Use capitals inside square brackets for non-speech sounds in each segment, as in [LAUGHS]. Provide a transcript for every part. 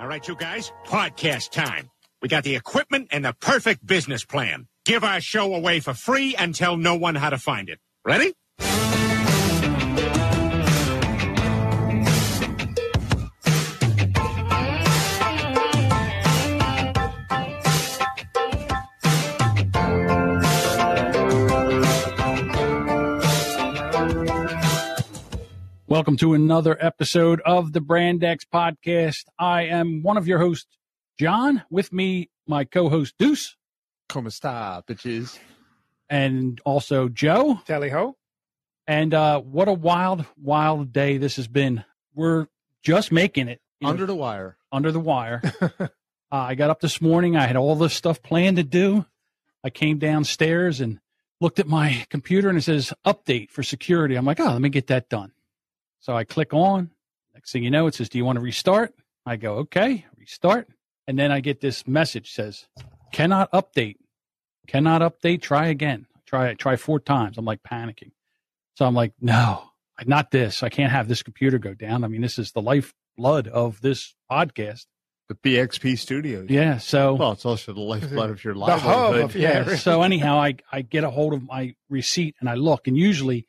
All right, you guys, podcast time. We got the equipment and the perfect business plan. Give our show away for free and tell no one how to find it. Ready? Welcome to another episode of the Brand X podcast. I am one of your hosts, John. With me, my co-host Deuce, Como esta, bitches? and also Joe. Tally ho. And uh, what a wild, wild day this has been. We're just making it you know, Under the wire. under the wire. [LAUGHS] uh, I got up this morning. I had all this stuff planned to do. I came downstairs and looked at my computer and it says update for security. I'm like, oh, let me get that done. So I click on. Next thing you know, it says, do you want to restart? I go, okay, restart. And then I get this message says, cannot update. Cannot update. Try again. Try it. Try four times. I'm like panicking. So I'm like, no, not this. I can't have this computer go down. I mean, this is the lifeblood of this podcast. The BXP Studios. Yeah. So Well, it's also the lifeblood of your The hub livelihood. of yeah. really. so anyhow, I, I get a hold of my receipt and I look, and usually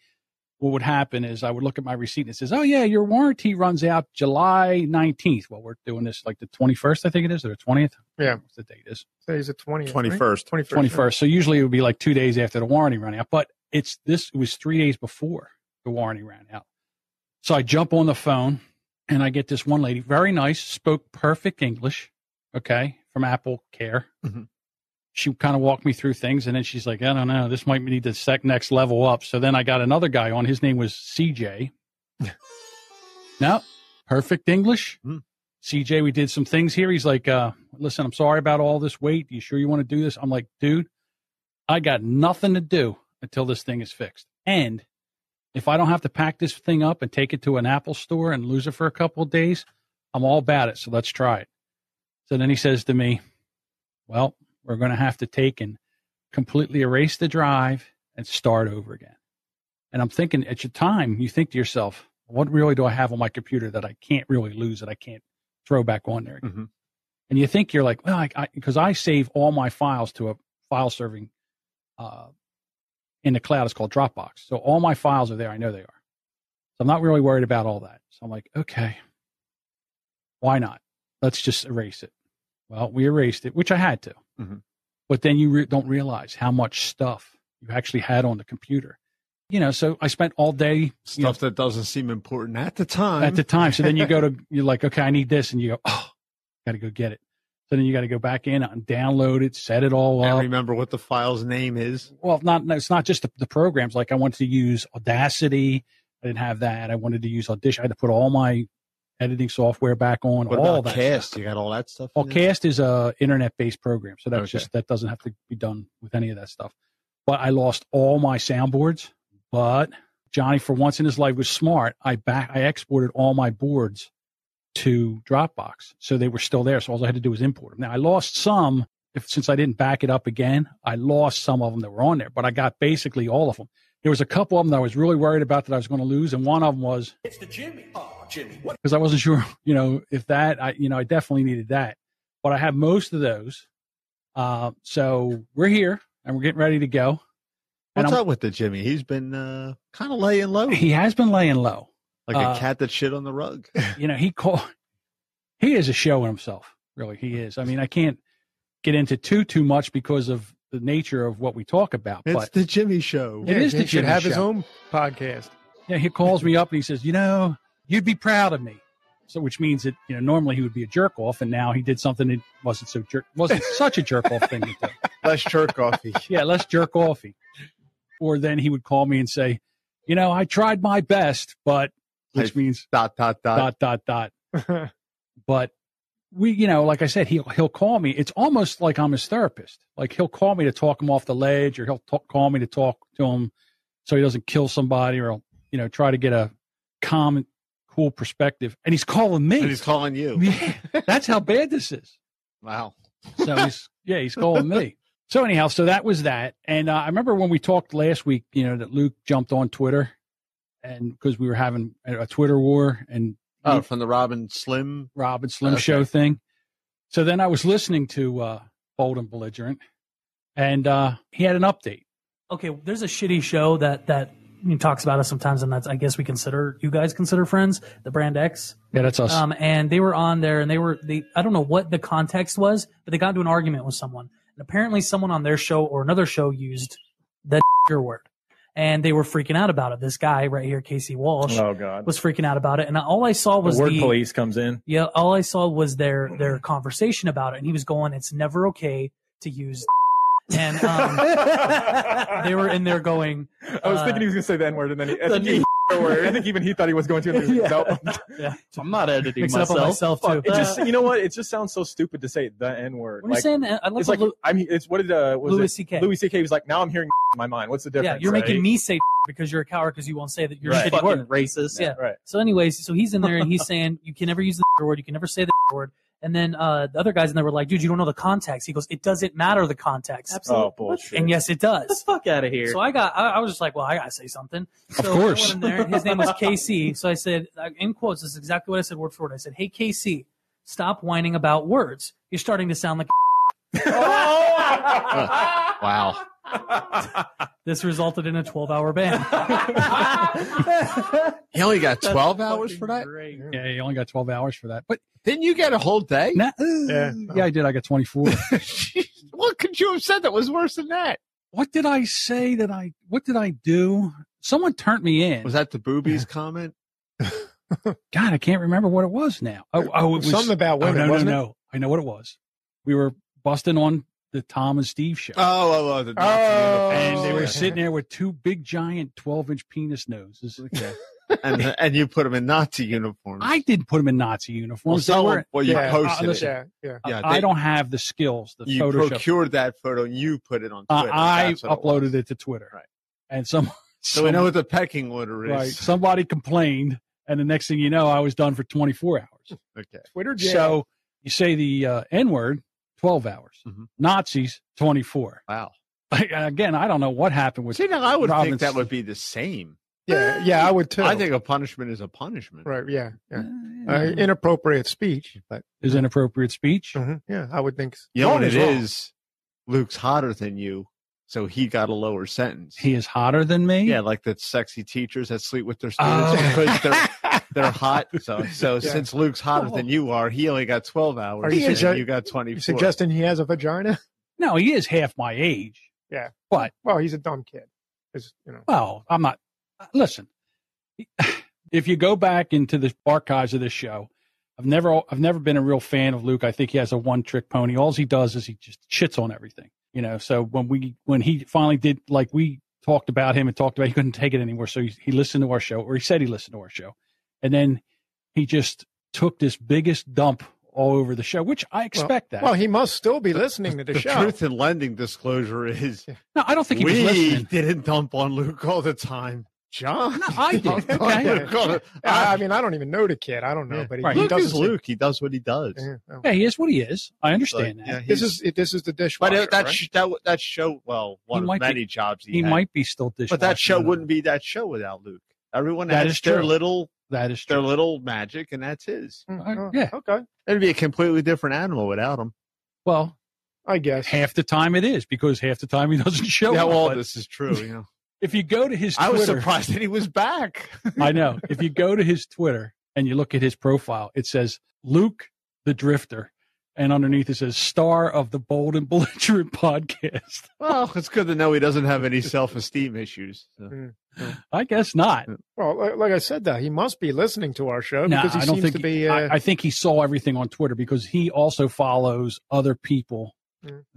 what would happen is I would look at my receipt and it says, "Oh yeah, your warranty runs out July nineteenth." Well, we're doing this like the twenty first, I think it is, or the twentieth. Yeah. what's the date is Today's the 20th. 21st. Twenty twenty first. So usually it would be like two days after the warranty ran out, but it's this it was three days before the warranty ran out. So I jump on the phone and I get this one lady, very nice, spoke perfect English, okay, from Apple Care. Mhm. She kind of walked me through things, and then she's like, "I don't know, this might need the sec- next level up." So then I got another guy on. His name was CJ. [LAUGHS] now perfect English. Hmm. CJ, we did some things here. He's like, uh, "Listen, I'm sorry about all this weight You sure you want to do this?" I'm like, "Dude, I got nothing to do until this thing is fixed. And if I don't have to pack this thing up and take it to an Apple store and lose it for a couple of days, I'm all about it. So let's try it. So then he says to me, Well, we're going to have to take and completely erase the drive and start over again. And I'm thinking at your time, you think to yourself, What really do I have on my computer that I can't really lose, that I can't throw back on there again? Mhm. And you think you're like, Well, I, because I, save all my files to a file serving uh, in the cloud. It's called Dropbox. So all my files are there. I know they are. So I'm not really worried about all that. So I'm like, okay, why not? Let's just erase it. Well, we erased it, which I had to. Mhm. But then you re- don't realize how much stuff you actually had on the computer. You know, so I spent all day you know, Stuff that doesn't seem important at the time. at the time. So then you go to, [LAUGHS] you're like, okay, I need this. And you go, oh, got to go get it. So then you got to go back in and download it, set it all and up. remember what the file's name is. well, not no, it's not just the, the programs. Like I wanted to use Audacity. I didn't have that. I wanted to use Audition. I had to put all my editing software back on. What all that. Cast? Stuff. You got all that stuff. Well. Cast is a internet based program, so that's Okay. just that doesn't have to be done with any of that stuff. But I lost all my soundboards. But Johnny, for once in his life, was smart. I back I exported all my boards to Dropbox, so they were still there. So all I had to do was import them. Now I lost some. If since I didn't back it up again, I lost some of them that were on there, but I got basically all of them. There was a couple of them that I was really worried about that I was going to lose, and one of them was It's the Jimmy. Oh, Jimmy. Because I wasn't [LAUGHS] sure, you know, if that I, you know, I definitely needed that. But I have most of those. Uh, so we're here and we're getting ready to go. And What's I'm- up with the Jimmy? He's been uh, kind of laying low, He has been laying low. like uh, a cat that shit on the rug. [LAUGHS] You know, he call he is a show in himself. Really, he is. I mean, I can't get into too too much because of the nature of what we talk about. It's but the Jimmy Show. It is he the should Jimmy have his own podcast. yeah, he calls me up and he says, you know, you'd be proud of me. So, which means that you know normally he would be a jerk off, and now he did something that wasn't so jerk wasn't such a jerk off thing to do. [LAUGHS] Less jerk coffee. yeah, let's jerk offy. Or then he would call me and say, you know, I tried my best, but which I- means dot dot dot. dot dot dot. [LAUGHS] But we, you know, like I said, he'll he'll call me. It's almost like I'm his therapist. Like he'll call me to talk him off the ledge, or he'll talk, call me to talk to him so he doesn't kill somebody, or you know, try to get a calm, cool perspective. And he's calling me. And he's calling you. yeah, that's how bad this is. Wow. So he's yeah, he's calling me. So anyhow, so that was that. And uh, I remember when we talked last week, you know, that Luke jumped on Twitter, and because we were having a a Twitter war, and Oh, from the Rob and Slim. Rob and Slim Okay. show thing. So then I was listening to uh, Bold and Belligerent, and uh, he had an update. okay, there's a shitty show that that he talks about us sometimes, and that's I guess we consider you guys consider friends, the Brand X. Yeah, that's us. Um, and they were on there, and they were they I don't know what the context was, but they got into an argument with someone, and apparently someone on their show or another show used the [LAUGHS] your word, and they were freaking out about it. This guy right here, Casey Walsh, Oh God. was freaking out about it, and all I saw The was word the police comes in. yeah, all I saw was their their conversation about it, and he was going, "It's never okay to use," [LAUGHS] and um, [LAUGHS] they were in there going, I was uh, thinking he was gonna say the N word, and then he, The think. [LAUGHS] I think even he thought he was going to. And he was [LAUGHS] like, nope. "Yeah, [LAUGHS] I'm not editing mix it up on myself. myself too." It just, you know what? It just sounds so stupid to say the N word. What are you Like, saying? I like it's what like Lou- I'm. It's what did uh was Louis? C.K. Louis C.K. was like, now I'm hearing in my mind. What's the difference? Yeah, you're making me say because you're a coward because you won't say that you're Right. a Fucking word. racist. Yeah. right. So, anyways, so he's in there and he's saying you can never use the word, you can never say the word. And then uh, the other guys in there were like, "Dude, you don't know the context." He goes, "It doesn't matter the context." Absolutely. Oh bullshit. And yes, it Get the does. fuck out of here. So I got, I, I was just like, well, I gotta say something. Of course. I went in there. His name was KC. So I said, uh, in quotes, this is exactly what I said word for word. I said, "Hey KC, stop whining about words. You're starting to sound like." [LAUGHS] [LAUGHS] Wow. [LAUGHS] This resulted in a 12-hour ban. [LAUGHS] He only got 12 hours for that? yeah, he only got 12 hours for that. But Didn't you get a whole day? nah, uh, Yeah. yeah, I did. I got 24. [LAUGHS] what could you have said that was worse than that? what did I say that I, what did I do? Someone turned me in. Was that the boobies comment? God, I can't remember what it was now. Oh, oh it was Something about oh, women, no, no, wasn't it? no. I know what it was. We were busting on the Tom and Steve show. Oh, oh, oh, the Nazi Oh. and they were yeah. sitting there with two big, giant, 12 inch penis noses. uniform. and [LAUGHS] and you put them in Nazi uniforms. I didn't put them in Nazi uniforms. They someone, well, you Yeah. posted Uh, listen, it. Yeah, yeah. Yeah, I don't have the skills, the You Photoshop. procured that photo and you put it on Uh, I uploaded was. it to Twitter. Right. And some, So we know what the pecking order is. right, somebody complained. And the next thing you know, I was done for 24 hours. Okay. Twitter jail. So you say the uh, N word, 12 hours. Mhm. Nazis, 24. Wow. [LAUGHS] Again, I don't know what happened with See, now I would Robin's- think that would be the same. yeah, yeah, I would too. I think a punishment is a punishment. right, yeah, yeah. Uh, Uh, inappropriate speech, but is inappropriate speech. mhm, yeah, I would think. s- You know wrong what is it wrong. is? Luke's hotter than you, so he got a lower sentence. He is hotter than me. yeah, like the sexy teachers that sleep with their students Oh. because they're [LAUGHS] they're hot. So so Yeah. since Luke's hotter than you are, he only got twelve hours. Are you and sugge- you got twenty You four. suggesting he has a vagina? No, he is half my age. Yeah, but well, he's a dumb kid. It's, you know. Well, I'm not. Uh, listen, [SIGHS] if you go back into the archives of this show, I've never, I've never been a real fan of Luke. I think he has a one-trick pony. All he does is he just shits on everything. You know. So when we, when he finally did, like we talked about him and talked about, he couldn't take it anymore. So he, he listened to our show, or he said he listened to our show, and then he just took this biggest dump all over the show, which I expect that. Well, he must still be listening to the, the show. truth in lending disclosure is no, I don't think he was we listening. didn't dump on Luke all the time. John, No, I did. [LAUGHS] Okay. Luke all the- I, I mean, I don't even know the kid. I don't know, Yeah. but he, Right. he Luke doesn't is Luke. He does what he does. Yeah, well. Yeah, he is what he is. I understand But, that. yeah, This is this is the But dishwasher. it, that right? sh- that that show well one might of be- many jobs he, he had. might be still dishwashing. but that show now. wouldn't be that show without Luke. Everyone That has is their true. little That is their true. little magic, and that's his. Mm, Uh, oh, yeah. Okay. It'd be a completely different animal without him. Well, I guess. half the time it is because half the time he doesn't show yeah, up. well, this is true. You know, if you go to his I was surprised that he was back. [LAUGHS] I know. If you go to his Twitter and you look at his profile, it says Luke the Drifter, and underneath it says star of the Bold and Belligerent [LAUGHS] podcast. well, it's good to know he doesn't have any [LAUGHS] self-esteem issues. So. Hmm, hmm. I guess not. Hmm. Well, like, like I said, though, he must be listening to our show No, because he I don't seems think. to be. Uh, I, I think he saw everything on Twitter because he also follows other people.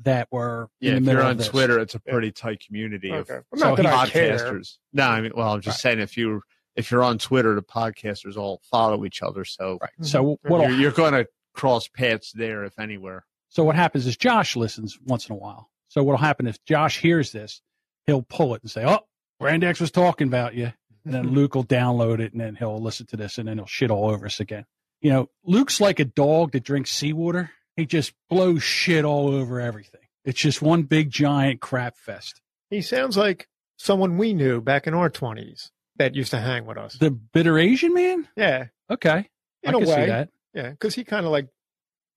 That were Yeah, in if middle you're of on this. Twitter, it's a pretty tight community okay. of Well, so not that I care. podcasters. No, I mean, well, I'm just saying if you if you're on Twitter, the podcasters all follow each other, so Right. Mm-hmm. So what? you're, you're going to cross paths there, if anywhere. So what happens is Josh listens once in a while. So what'll happen if Josh hears this, he'll pull it and say, "Oh, Brand X was talking about you," and then [LAUGHS] Luke will download it and then he'll listen to this and then he'll shit all over us again. You know, Luke's like a dog that drinks seawater. He just blows shit all over everything. It's just one big giant crap fest. He sounds like someone we knew back in our twenties that used to hang with us. The bitter Asian man. Yeah, Okay. in I a can see way. that. Yeah, because he kind of like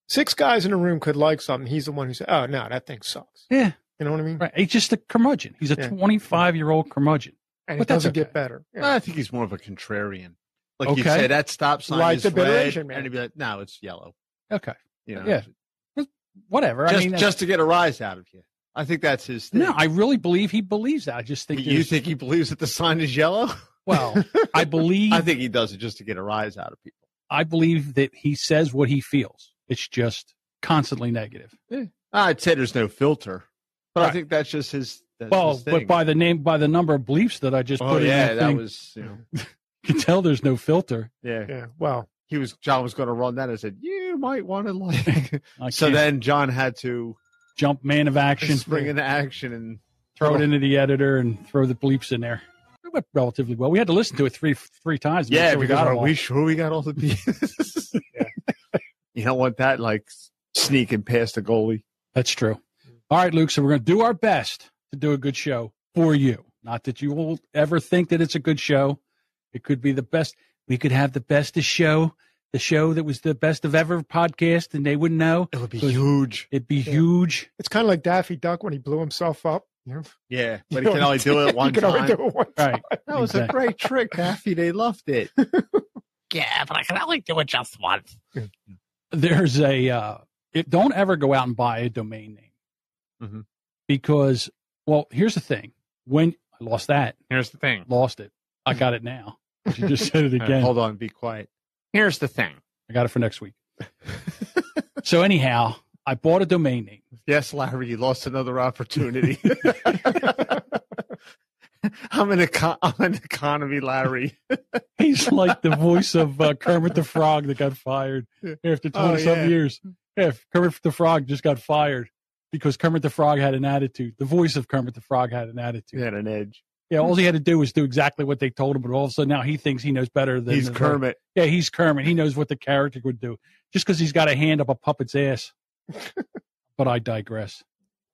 six guys in a room could like something. He's the one who said, "Oh no, that thing sucks." Yeah, You know what I mean? right. He's just a curmudgeon. He's a Yeah. 25 year old curmudgeon. And But it that's doesn't okay. get better. Yeah. I think he's more of a contrarian. Like you say, that stop sign Like is the red, Liberation Man. and he'd be like, "No, it's yellow." Okay, You know, Yeah. whatever. just I mean, just to get a rise out of you. I think that's his thing. no, I really believe he believes that. I just think you think he believes that the sign is yellow? Well, I [LAUGHS] believe I think he does it just to get a rise out of people. I believe that he says what he feels. It's just constantly negative. I'd say there's no filter, but I think that's just his. That's well, his but by the name, by the number of beliefs that I just oh put in yeah, that, that thing, was you know, [LAUGHS] you can tell there's no filter. yeah. yeah. Well, He was John was going to run that. I said you might want to like. [LAUGHS] So then John had to jump man of action, [LAUGHS] spring into action and throw it into the editor, and throw the bleeps in there. It went relatively well. We had to listen to it three three times. yeah, sure we got are we sure we got all the [LAUGHS] pieces? You don't want that like sneaking past the goalie. That's true. All right, Luke. So we're going to do our best to do a good show for you. Not that you will ever think that it's a good show. It could be the best. We could have the bestest show, the show that was the best of ever podcast, and they wouldn't know. It would be Because- huge. It'd be Yeah. huge. it's kind of like Daffy Duck when he blew himself up. You? Yeah, [LAUGHS] but he can only do it one he can time. only do it one Right. That was a great trick, Daffy. They loved it. [LAUGHS] Yeah, but I can only do it just once. There's a. Uh, it, don't ever go out and buy a domain name Mhm. because, well, here's the thing. When I lost that, Here's the thing. lost it. I got it now. [LAUGHS] You just said it again. Hold on, be quiet. Here's the thing. I got it for next week. [LAUGHS] so anyhow, I bought a domain name. Yes, Larry, you lost another opportunity. [LAUGHS] I'm an econ- I'm an economy, Larry. He's like the voice of uh, Kermit the Frog that got fired after 20 Oh, some yeah. years. Yeah, Kermit the Frog just got fired because Kermit the Frog had an attitude. The voice of Kermit the Frog had an attitude. You had an edge. Yeah, all he had to do was do exactly what they told him, but all of a sudden now he thinks he knows better than He's Kermit. Yeah, he's Kermit. He knows what the character would do just because he's got a hand up a puppet's ass. [LAUGHS] but I digress.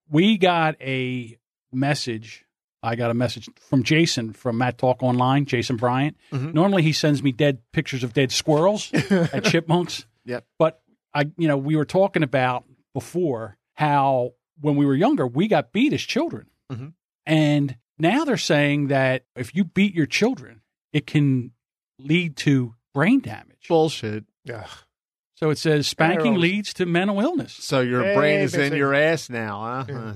We got a message. I got a message from Jason from Matt Talk Online, Jason Bryant. Mhm. Normally he sends me dead pictures of dead squirrels [LAUGHS] and chipmunks. Yep. But I, you know, we were talking about before how when we were younger, we got beat as children. Mhm. And now they're saying that if you beat your children, it can lead to brain damage. Bullshit. Yeah. So it says spanking leads to mental illness. So your Hey, brain is in your ass now, huh? Yeah.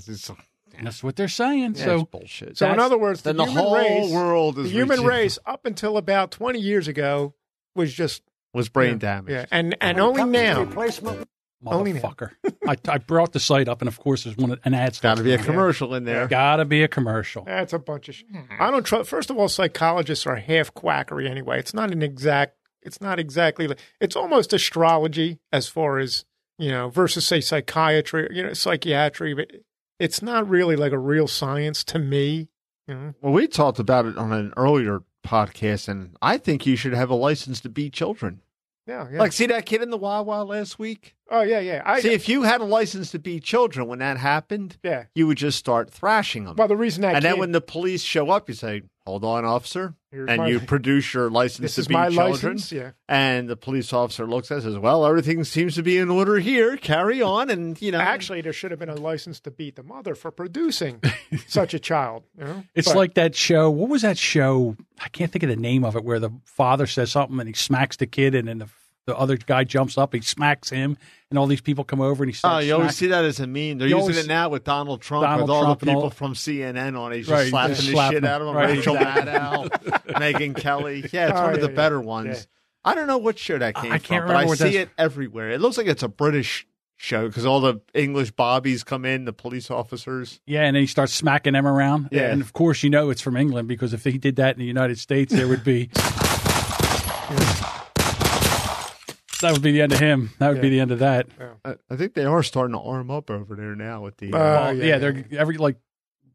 That's what they're saying. yeah, so it's bullshit. So in other words, the, the human whole race, world the human reaching- race, up until about 20 years ago, was just was brain yeah, damage. Yeah, and and only now. Only now. Motherfucker. I, I brought the site up, and of course, there's one an ad. Got to be a Yeah. commercial in there. Got to be a commercial. That's a bunch of. Sh- hmm. I don't trust. First of all, psychologists are half quackery anyway. It's not an exact. It's not exactly. like- It's almost astrology as far as you know versus say psychiatry. You know, psychiatry, but it's not really like a real science to me. You know, Well, we talked about it on an earlier podcast, and I think you should have a license to beat children. Yeah, yeah. Like, see that kid in the Wawa last week? oh yeah, yeah. I see, if you had a license to beat children when that happened, yeah. you would just start thrashing them. Well, the reason that and then when the police show up, you say, "Hold on, officer," Here's and my- you [LAUGHS] produce your license this to is beat my children. license. Yeah. And the police officer looks at it and says, "Well, everything seems to be in order here. Carry on." And you know, Actually, there should have been a license to beat the mother for producing [LAUGHS] such a child. You know? It's But- like that show. What was that show? I can't think of the name of it. Where the father says something and he smacks the kid, and then the the other guy jumps up, he smacks him, and all these people come over and he starts. Oh, you always see that as a meme. They're You using it now with Donald Trump, Donald with all Trump the people all- from CNN on it. He's just Right, slapping just the slapping shit out of them. them. Right, Rachel. Maddow, [LAUGHS] Megyn Kelly. Yeah, it's Oh, one of the yeah, better yeah. ones. I don't know what show that came I from, can't but I see that's- it everywhere. It looks like it's a British show because all the English bobbies come in, the police officers. Yeah, and then he starts smacking them around. Yeah. and of course you know it's from England because if he did that in the United States, there would be. [LAUGHS] That would be the end of him. That would be the end of that. I, I think they are starting to arm up over there now with the. Uh, Well, yeah, yeah, yeah, they're every like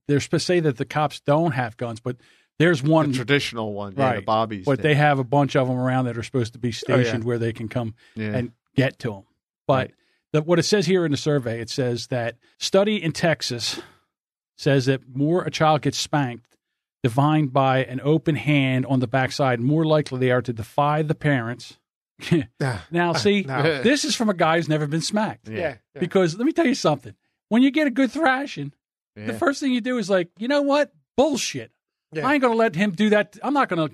they're supposed to say that the cops don't have guns, but there's the one traditional one, yeah, the Right. bobbies. but they have a bunch of them around that are supposed to be Oh, stationed where they can come yeah. and get to them. But Right. the, what it says here in the survey, it says that study in Texas says that more a child gets spanked, defined by an open hand on the backside, more likely they are to defy the parents. [LAUGHS] Nah. now, [LAUGHS] see, no. this is from a guy who's never been smacked. Yeah. yeah. Because let me tell you something. When you get a good thrashing, the first thing you do is like, you know what? Bullshit. Yeah. I ain't gonna let him do that. I'm not gonna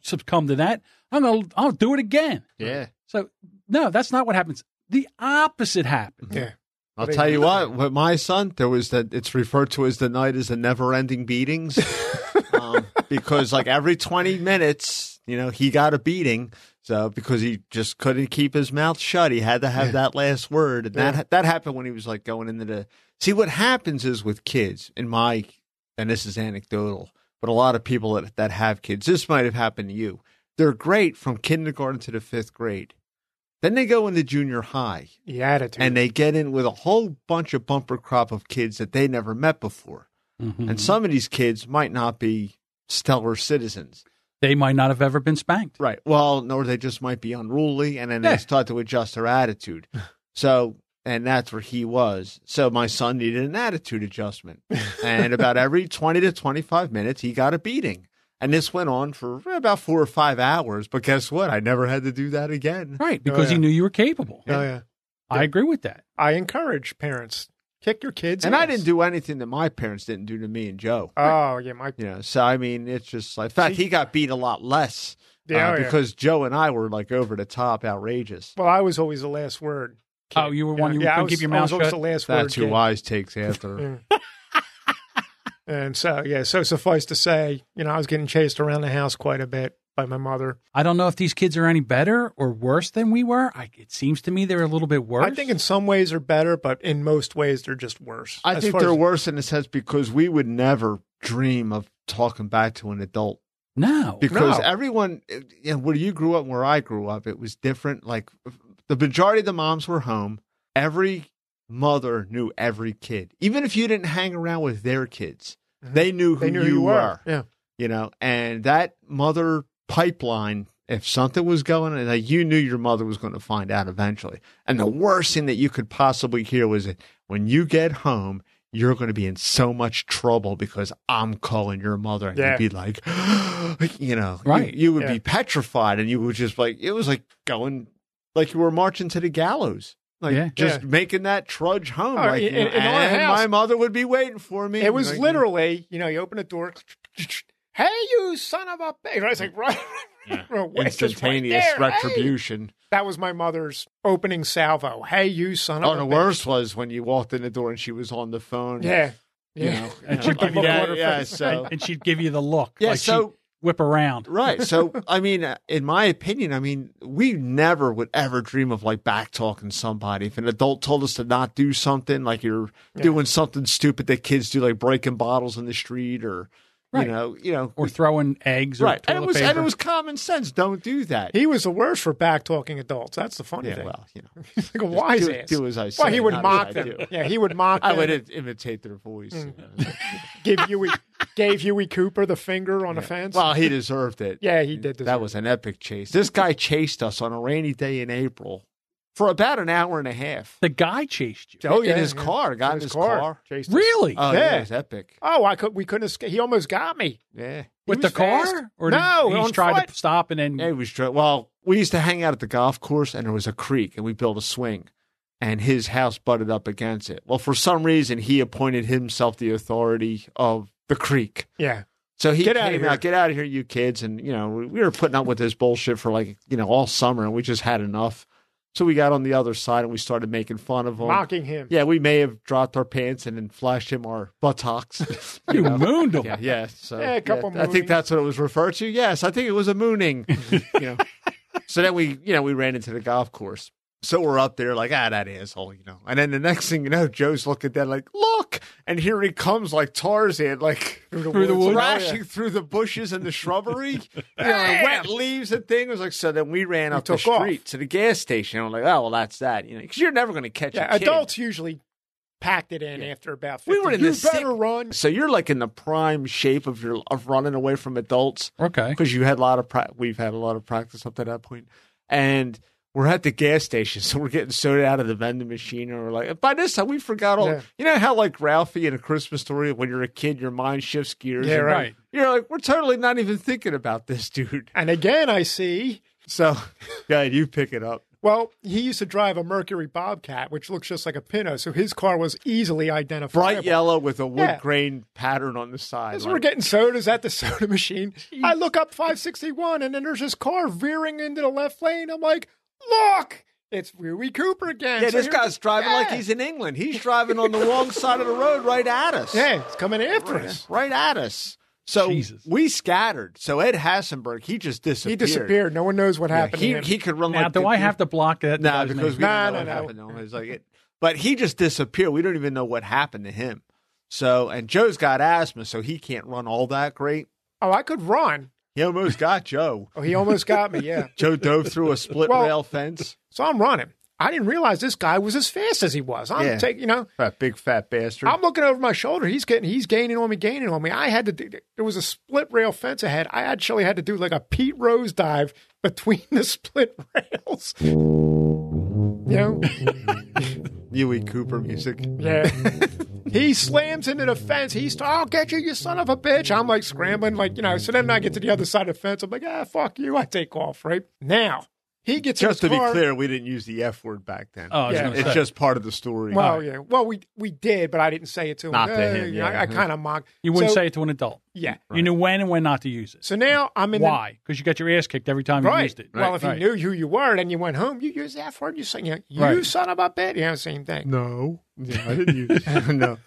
succumb to that. I'm gonna I'll do it again. Yeah. So no, that's not what happens. The opposite happens. Yeah. I'll tell you what, with my son, there was that it's referred to as the night as the never ending beatings. [LAUGHS] um, because like every 20 minutes, you know, he got a beating. So because he just couldn't keep his mouth shut, he had to have that last word. And Yeah. that, that happened when he was like going into the, see what happens is with kids in my, and this is anecdotal, but a lot of people that, that have kids, this might have happened to you. They're great from kindergarten to the fifth grade. Then they go into junior high The attitude. and they get in with a whole bunch of bumper crop of kids that they never met before. Mhm. And some of these kids might not be stellar citizens. They might not have ever been spanked. Right. Well, nor they just might be unruly and then Yeah. they start to adjust their attitude. [LAUGHS] So, and that's where he was. So my son needed an attitude adjustment. and [LAUGHS] about every 20 to 25 minutes, he got a beating. And this went on for about four or five hours. But guess what? I never had to do that again. Right, oh, because he yeah. knew you were capable. oh yeah. I agree with that. I encourage parents kick your kids. And I didn't do anything that my parents didn't do to me and Joe. Oh yeah, my You know, so I mean, it's just like, in fact, See- he got beat a lot less yeah, uh, oh, yeah. because Joe and I were like over the top, outrageous. Well, I was always the last word. Oh, you were one you yeah, I couldn't was, keep your I mouth was always shut? the last word. That's who kid. Wise takes after. [LAUGHS] And so yeah, so suffice to say, you know, I was getting chased around the house quite a bit by my mother. I don't know if these kids are any better or worse than we were. I, it seems to me they're a little bit worse. I think in some ways they're better, but in most ways they're just worse. I As think they're as- worse in a sense because we would never dream of talking back to an adult no. because No. everyone, you know, where you grew up and where I grew up, it was different. Like the majority of the moms were home. Every mother knew every kid, even if you didn't hang around with their kids. Mhm. They knew who They knew you, you were. Yeah. you know, and that mother pipeline, if something was going on, like, you knew your mother was going to find out eventually. And the worst thing that you could possibly hear was that when you get home, you're going to be in so much trouble because I'm calling your mother. And Yeah. you'd be like, [GASPS] you know, you- Right. You, would Yeah. be petrified and you would just like, it was like going, like you were marching to the gallows. Like Yeah. just Yeah. making that trudge home. Oh, like, in- you know, in and house- my mother would be waiting for me. It was Like, literally, you know, you open the door, hey, you son of a bitch. I was like, [LAUGHS] right, It's just right instantaneous hey. retribution. That was my mother's opening salvo. Hey, you son Oh, of a bitch. Oh, the worst was when you walked in the door and she was on the phone. Yeah. You Yeah. know, And she'd give you that- yeah, so and she'd give you the look. yeah, like so whip around. right. So [LAUGHS] I mean, uh, in my opinion, I mean, we never would ever dream of like back talking somebody. If an adult told us to not do something, like you're Yeah. doing something stupid that kids do, like breaking bottles in the street, or Right. you know, you know, Or throwing eggs or right. And it was paper. and it was common sense. Don't do that. He was the worst for back talking adults. That's the funny yeah, thing. well, you know, [LAUGHS] He's like a wise do, ass. do as I say. well, he would mock them. Yeah, he would mock I them. would imitate their voice. Mm. you know. give Huey, gave Huey Cooper the finger on the Yeah. fence. Well, he deserved it. yeah, he did. That deserve was an epic chase. This guy chased us on a rainy day in April for about an hour and a half. the guy chased you. Oh yeah, in his yeah. car, got in his car. Chased us. Really? Oh, yeah. Yeah. it was epic. Oh, I could. We couldn't escape. He almost got me. Yeah. With the was fast. car? Or No, did he on tried foot. to stop and then Yeah, it was dr- well, we used to hang out at the golf course and there was a creek and we built a swing and his house butted up against it. Well, for some reason he appointed himself the authority of the creek. Yeah. So he Get came here. out, get out of here, you kids. And, you know, we, we were putting up with this bullshit for like, you know, all summer and we just had enough. So we got on the other side and we started making fun of him. Mocking him. Yeah, we may have dropped our pants and then flashed him our buttocks. [LAUGHS] [LAUGHS] you know. mooned him. Yeah, yeah. So Yeah, a couple I think that's what it was referred to. Yes, I think it was a mooning. you know. [LAUGHS] So then we, you know, we ran into the golf course. So we're up there like, ah, that asshole, you know. And then the next thing you know, Joe's looking down like, look, and here he comes like Tarzan, like Through the Through the woods. woods. thrashing through the bushes and the shrubbery, [LAUGHS] you know, the wet leaves and things. It was like, so then we ran up the took off. street to the gas station. And we're like, oh, well, that's that, you know, because you're never going to catch Yeah, a kid. adults usually packed it in after about 50. We were in you the better sick- run. So you're like in the prime shape of your of running away from adults. Okay. because you had a lot of pra- we've had a lot of practice up to that point, and we're at the gas station, so we're getting soda out of the vending machine, and we're like, by this time we forgot all. Yeah. You know how like Ralphie in a Christmas story, when you're a kid, your mind shifts gears. Yeah, right. You're like, we're totally not even thinking about this dude. And again, I see So, [LAUGHS] yeah, you pick it up. Well, he used to drive a Mercury Bobcat, which looks just like a Pinto, so his car was easily identifiable. Bright yellow with a wood Yeah. grain pattern on the side. As like- we're getting sodas at the [LAUGHS] soda machine, I look up 561, and then there's this car veering into the left lane. I'm like, look, it's Huey Cooper again. yeah, So this guy's driving like he's in England. He's driving on the wrong [LAUGHS] side of the road right at us. Yeah, it's coming after us. Right at us. So Jesus. we scattered. So Ed Hassenberg, he just disappeared. He disappeared. disappeared. No one knows what Yeah, happened he, to him. he could run Now, like do the- I have to block that? No, guy's because we No, don't know no, what no. happened to him. Like it, but he just disappeared. We don't even know what happened to him. So, and Joe's got asthma, so he can't run all that great. oh, I could run. He almost got Joe. Oh, he almost got me. Yeah. [LAUGHS] Joe dove through a split Well- rail fence. So I'm running. I didn't realize this guy was as fast as he was. I'm Yeah. taking, you know, That big fat bastard. I'm looking over my shoulder. He's getting, he's gaining on me, gaining on me. I had to do, there was a split rail fence ahead. I actually had to do like a Pete Rose dive between [LAUGHS] the split rails. You [LAUGHS] know, Huey Cooper music. yeah. [LAUGHS] he slams into the fence. He's, I'll get you, you son of a bitch. I'm like scrambling, like, you know, so then I get to the other side of the fence. I'm like, ah, fuck you. I take off, right? Now, he gets Just to his be clear, we didn't use the F word back then. Oh, Yeah. it's say. just part of the story. Well, yeah. Well, we we did, but I didn't say it to him. Not to Eh, him, yeah. I, I kind of mocked. you wouldn't So- say it to an adult. Yeah. You knew when and when not to use it. So now I'm in Why? Because you got your ass kicked every time the you used it. Well, if Right. you knew who you were, then you went home. You use that word. You say, you, know, you Right. son of a bitch. You know, same thing. No. Yeah, I didn't use [LAUGHS] No.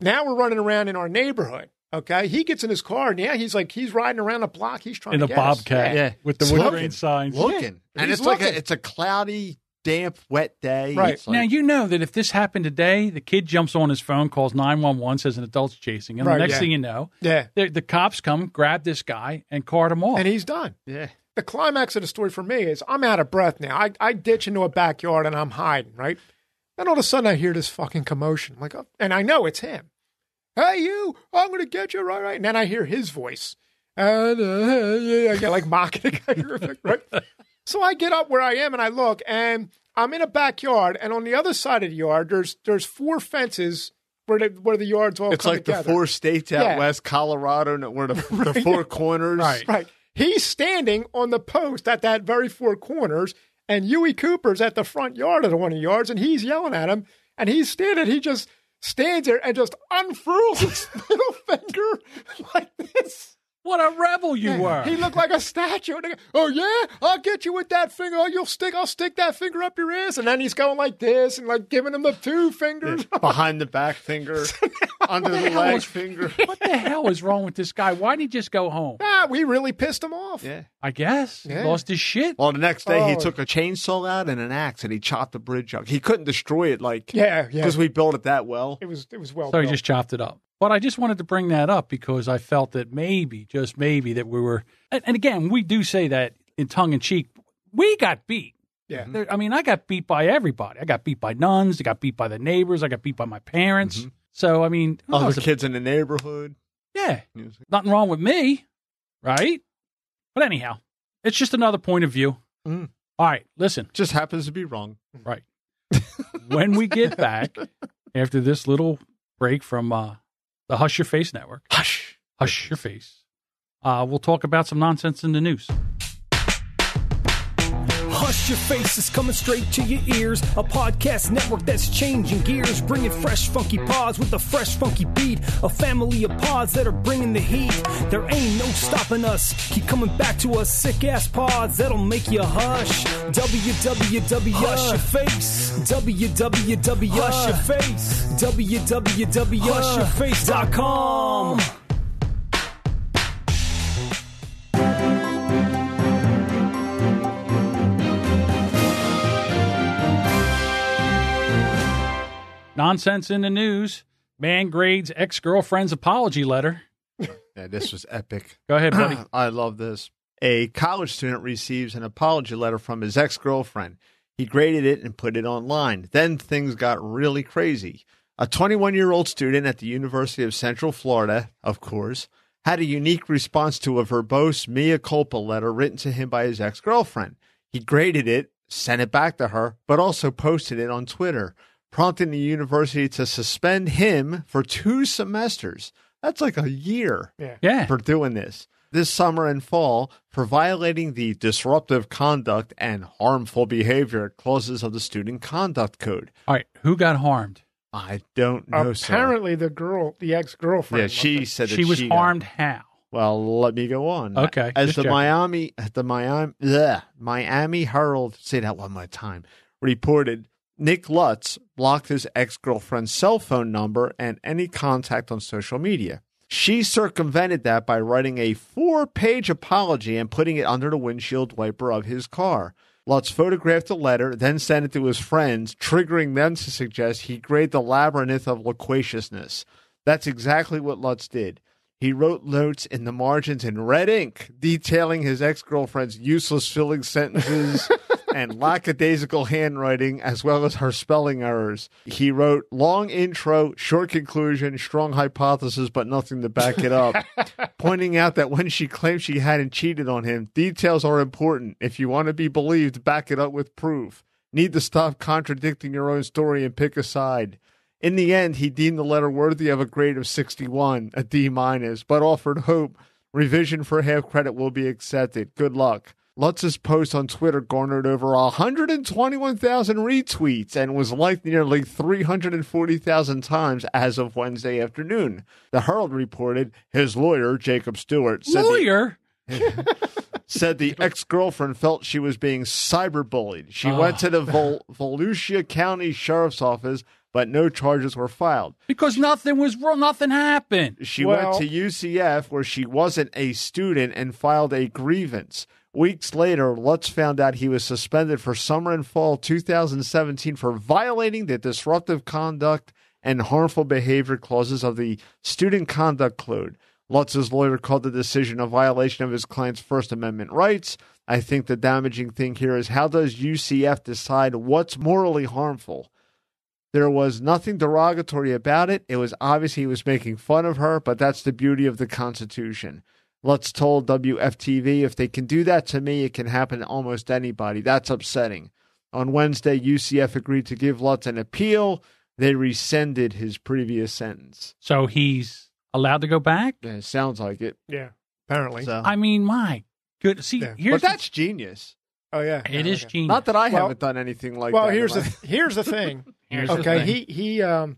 Now we're running around in our neighborhood. Okay, he gets in his car and yeah, he's like he's riding around the block. He's trying in to the get us. Bobcat Yeah. with the It's wood looking. grain signs. Looking. And He's it's like looking. a, it's a cloudy, damp, wet day. Right. It's like- now you know that if this happened today, the kid jumps on his phone, calls nine one one, says an adult's chasing and Right, the next yeah. thing you know, Yeah, the, the cops come, grab this guy, and cart him off. and he's done. yeah. The climax of the story for me is I'm out of breath now. I, I ditch into a backyard and I'm hiding, right? Then all of a sudden I hear this fucking commotion. I'm like, oh, and I know it's him. Hey, you, I'm going to get you right, right. And then I hear his voice. And uh, yeah, yeah, like mocking the guy, right? [LAUGHS] So I get up where I am and I look, and I'm in a backyard, and on the other side of the yard, there's there's four fences where the where the yards all It's like together. the four states out Yeah. west, Colorado, and where the, [LAUGHS] the four corners. Right. Right. He's standing on the post at that very four corners, and Huey Cooper's at the front yard of the one of the yards, and he's yelling at him, and he's standing. He just stands there and just unfurls his [LAUGHS] middle finger like this. What a rebel you were! He looked like a statue. And go, oh yeah, I'll get you with that finger. Oh, you'll stick. I'll stick that finger up your ass. And then he's going like this and like giving him the two fingers. Behind the back finger, [LAUGHS] under the hell leg is- finger. [LAUGHS] what the hell is wrong with this guy? Why didn't he just go home? ah, we really pissed him off. Yeah. I guess Yeah. lost his shit. Well, the next day he Oh. took a chainsaw out and an axe and he chopped the bridge up. He couldn't destroy it like Yeah, yeah. because we built it that well. It was it was well. So he just chopped it up. But I just wanted to bring that up because I felt that maybe, just maybe, that we were. And, and again, we do say that in tongue in cheek. We got beat. yeah. There, I mean, I got beat by everybody. I got beat by nuns. I got beat by the neighbors. I got beat by my parents. So I mean, I Other was a- kids in the neighborhood. yeah, He was like, nothing wrong with me, right? But anyhow, it's just another point of view. Mm. All right, listen. Just happens to be wrong. Right. when we get back [LAUGHS] after this little break from uh, the Hush Your Face Network, Hush. Hush Your Face, uh, we'll talk about some nonsense in the news. Hush Your Face is coming straight to your ears. A podcast network that's changing gears, bringing fresh, funky pods with a fresh, funky beat. A family of pods that are bringing the heat. There ain't no stopping us. Keep coming back to us, sick ass pods that'll make you hush. www. Hush Your Face. www. Hush Your Face. www. HushYourFace.com. Nonsense in the news. Man grades ex girlfriend's apology letter. Yeah, this was epic. [LAUGHS] Go ahead, buddy. [CLEARS THROAT] I love this. A college student receives an apology letter from his ex girlfriend. He graded it and put it online. Then things got really crazy. A 21 year old student at the University of Central Florida, of course, had a unique response to a verbose mea culpa letter written to him by his ex girlfriend. He graded it, sent it back to her, but also posted it on Twitter, prompting the university to suspend him for two semesters. That's like a year Yeah. yeah. for doing this. this summer and fall for violating the disruptive conduct and harmful behavior clauses of the Student Conduct Code. All right, who got harmed? I don't know. sir. Apparently, the girl, the ex girlfriend. yeah, she said that She was got- harmed how? Well, let me go on. Okay, As just the checking. Miami, the Miami, bleh, Miami Herald, say that one more time, reported Nick Lutz blocked his ex girlfriend's cell phone number and any contact on social media. She circumvented that by writing a four page apology and putting it under the windshield wiper of his car. Lutz photographed the letter, then sent it to his friends, triggering them to suggest he grade the labyrinth of loquaciousness. That's exactly what Lutz did. He wrote notes in the margins in red ink detailing his ex girlfriend's useless filling sentences [LAUGHS] and lackadaisical handwriting, as well as her spelling errors. He wrote long intro, short conclusion, strong hypothesis, but nothing to back it up, [LAUGHS] pointing out that when she claimed she hadn't cheated on him, details are important. If you want to be believed, back it up with proof. Need to stop contradicting your own story and pick a side. In the end, he deemed the letter worthy of a grade of 61, a D minus, but offered hope. Revision for half credit will be accepted. Good luck. Lutz's post on Twitter garnered over 121,000 retweets and was liked nearly 340,000 times as of Wednesday afternoon. The Herald reported his lawyer, Jacob Stewart, said the, Lawyer? [LAUGHS] said the ex girlfriend felt she was being cyberbullied. She Oh. went to the Vol- Volusia County Sheriff's Office, but no charges were filed. Because nothing was wrong. Nothing happened. She Well- went to UCF where she wasn't a student and filed a grievance. Weeks later, Lutz found out he was suspended for summer and fall 2017 for violating the disruptive conduct and harmful behavior clauses of the Student Conduct Code. Lutz's lawyer called the decision a violation of his client's First Amendment rights. I think the damaging thing here is how does UCF decide what's morally harmful? There was nothing derogatory about it. It was obvious he was making fun of her, but that's the beauty of the Constitution. Lutz told WFTV, if they can do that to me, it can happen to almost anybody. That's upsetting. On Wednesday, UCF agreed to give Lutz an appeal. They rescinded his previous sentence. So he's allowed to go back? Yeah, it sounds like it. Yeah, apparently. So. I mean, my good. See, Yeah. here's but that's genius. oh yeah, the, it yeah, is okay. genius. Not that I Well- haven't done anything like well, that. here's the my- here's the thing. [LAUGHS] Here's the okay, thing. he he um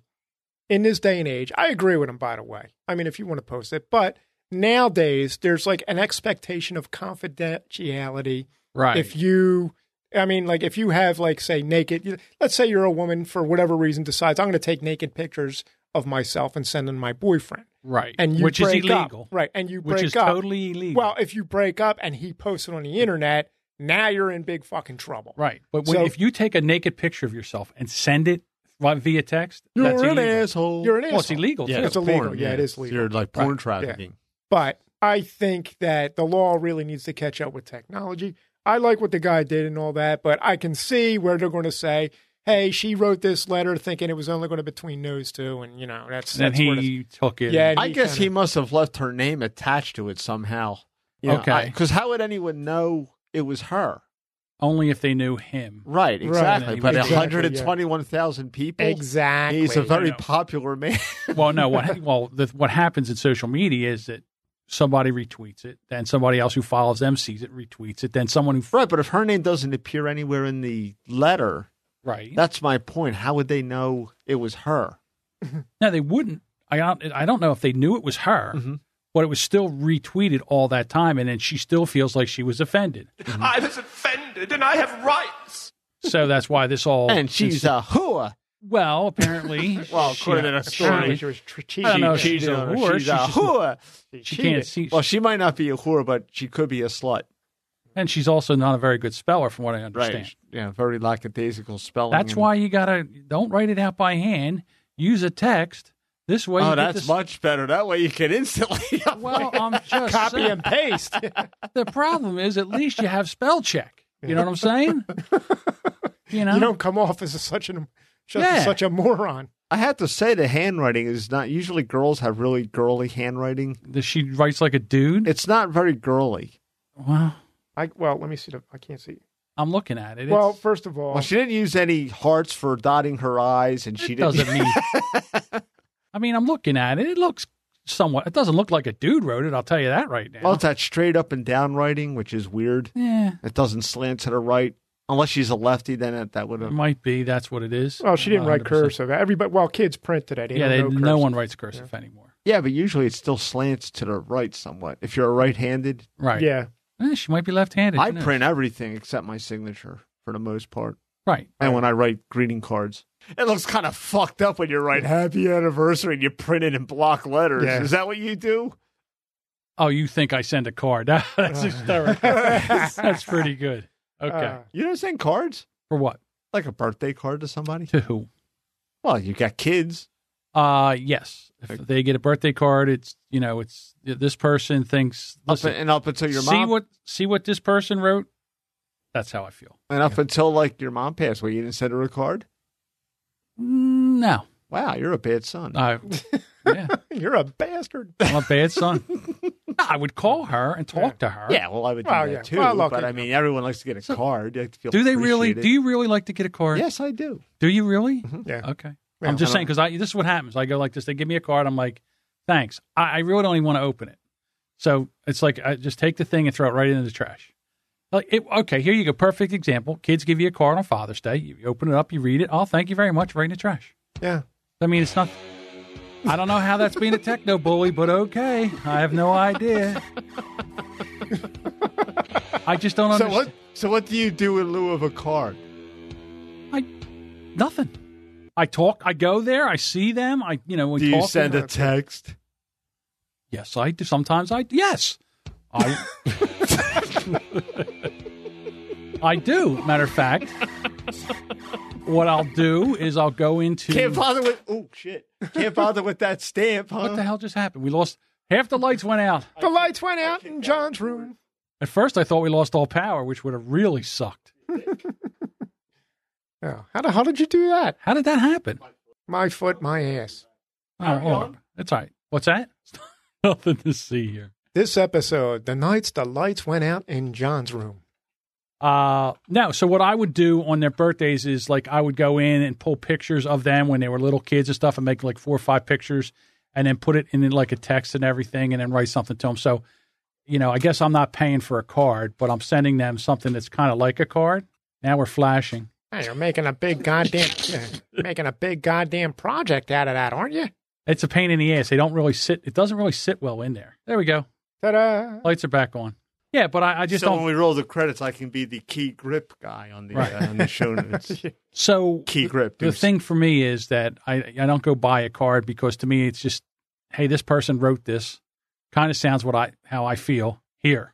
in this day and age, I agree with him. By the way, I mean if you want to post it, but nowadays there's like an expectation of confidentiality. right. If you, I mean, like if you have like say naked, let's say you're a woman for whatever reason decides I'm going to take naked pictures of myself and send them to my boyfriend, right. and you Which is break illegal. up, right? And you Which is up. totally illegal. Well, if you break up and he posts it on the internet, now you're in big fucking trouble. right. But when, So- if you take a naked picture of yourself and send it via text, You're that's an illegal. asshole. You're an asshole. Well, it's illegal. yeah, too. it's illegal. porn, Yeah, it is legal. You're like porn Right. trafficking. But I think that the law really needs to catch up with technology. I like what the guy did and all that, but I can see where they're going to say, "Hey, she wrote this letter thinking it was only going to be between those two, and you know that's Then that's where he took it. Yeah, I he guess kinda- he must have left her name attached to it somehow. Okay. Because how would anyone know it was her? only if they knew him. Right, exactly. Right. But Exactly, 121,000 people. exactly. He's a very know. popular man. Well, no. What [LAUGHS] well, the, what happens in social media is that somebody retweets it, then somebody else who follows them sees it, retweets it, then someone who right, but if her name doesn't appear anywhere in the letter, right. that's my point. How would they know it was her? [LAUGHS] No, they wouldn't. I don't, I don't know if they knew it was her, Mhm. but it was still retweeted all that time, and then she still feels like she was offended. I was offended and I have rights. So that's why this all. and she's a hooah. Well, apparently. [LAUGHS] Well, according to the story. She was tr- I don't know she's a whore. She's She's a just- whore. she can't see. Well, she might not be a whore, but she could be a slut. and she's also not a very good speller, from what I understand. Right. Yeah, very lackadaisical spelling. That's and- why you gotta don't write it out by hand. Use a text. This way, Oh, that's this- much better. That way you can instantly. [LAUGHS] Well, I'm just copy saying. and paste. [LAUGHS] the problem is at least you have spell check. You know what I'm saying? You know, you don't come off as a, such an just Yeah. such a moron. I have to say the handwriting is not usually girls have really girly handwriting. that she writes like a dude. It's not very girly. well, I well, let me see the. I can't see. I'm looking at it. Well, It's- first of all, Well, she didn't use any hearts for dotting her eyes, and she didn't. doesn't mean. [LAUGHS] I mean, I'm looking at it. It looks somewhat. It doesn't look like a dude wrote it. I'll tell you that right now. Well, it's that straight up and down writing, which is weird. yeah, It doesn't slant to the right. Unless she's a lefty, then it, that would have. might be. That's what it is. Well, she didn't write 100%. cursive. Everybody, well, kids print today. They Yeah, don't they, know no one writes cursive anymore. Yeah, but usually it still slants to the right somewhat. If you're a right-handed, Right. Yeah. Eh, she might be left-handed. I Who knows? print everything except my signature for the most part. Right. And when I write greeting cards, it looks kind of fucked up when you write "Happy Anniversary" and you print it in block letters. Yeah. Is that what you do? Oh, you think I send a card? [LAUGHS] That's [LAUGHS] hysterical. [LAUGHS] That's pretty good. Okay. Uh, You don't send cards For what? like a birthday card to somebody. To who? Well, you got kids. Uh yes. If they get a birthday card, it's you know, it's this person thinks Up listen, and up until your see mom, what see what this person wrote. That's how I feel. and up until like your mom passed away, you didn't send her a card. Mm, No, Wow, you're a bad son. I, [LAUGHS] yeah, You're a bastard. I'm a bad son. [LAUGHS] I would call her and talk to her. yeah, well, I would do Well, that yeah. too. Well, look, but I mean, everyone likes to get a card. You feel Do they really? appreciated. Do you really like to get a card? Yes, I do. Do you really? Mm-hmm. Yeah. Okay. Yeah. I'm just I saying because I this is what happens. I go like this. They give me a card. I'm like, thanks. I, I really don't even want to open it. So it's like I just take the thing and throw it right into the trash. Like, it, okay, here you go. Perfect example. Kids give you a card on Father's Day. You open it up, you read it. Oh, thank you very much. Right in the trash. Yeah. I mean, it's not. I don't know how that's being a techno bully, but okay. I have no idea. I just don't So understand. what? So what do you do in lieu of a card? I nothing. I talk. I go there. I see them. I you know Do you send a text? Yes, I do. Sometimes I yes, I [LAUGHS] I do. Matter of fact, what I'll do is I'll go into Can't bother with. Oh shit! Can't bother with that stamp, huh? what the hell just happened? We lost half the lights went out. The lights went out in John's room. At first, I thought we lost all power, which would have really sucked. [LAUGHS] Yeah. How the hell did you do that? How did that happen? My foot, my ass. Oh, oh, it's all right. What's that? [LAUGHS] Nothing to see here. This episode, the nights the lights went out in John's room. Uh no. So what I would do on their birthdays is like I would go in and pull pictures of them when they were little kids and stuff, and make like four or five pictures, and then put it in like a text and everything, and then write something to them. So, you know, I guess I'm not paying for a card, but I'm sending them something that's kind of like a card. Now we're flashing. Hey, you're making a big goddamn, [LAUGHS] making a big goddamn project out of that, aren't you? It's a pain in the ass. They don't really sit. It doesn't really sit well in there. There we go. Ta-da! Lights are back on. Yeah, but I, I just so don't. when we roll the credits, I can be the key grip guy on the Right. uh, on the show notes. [LAUGHS] so Key grip. the Deuce. thing for me is that I I don't go buy a card because to me it's just hey this person wrote this kind of sounds what I how I feel here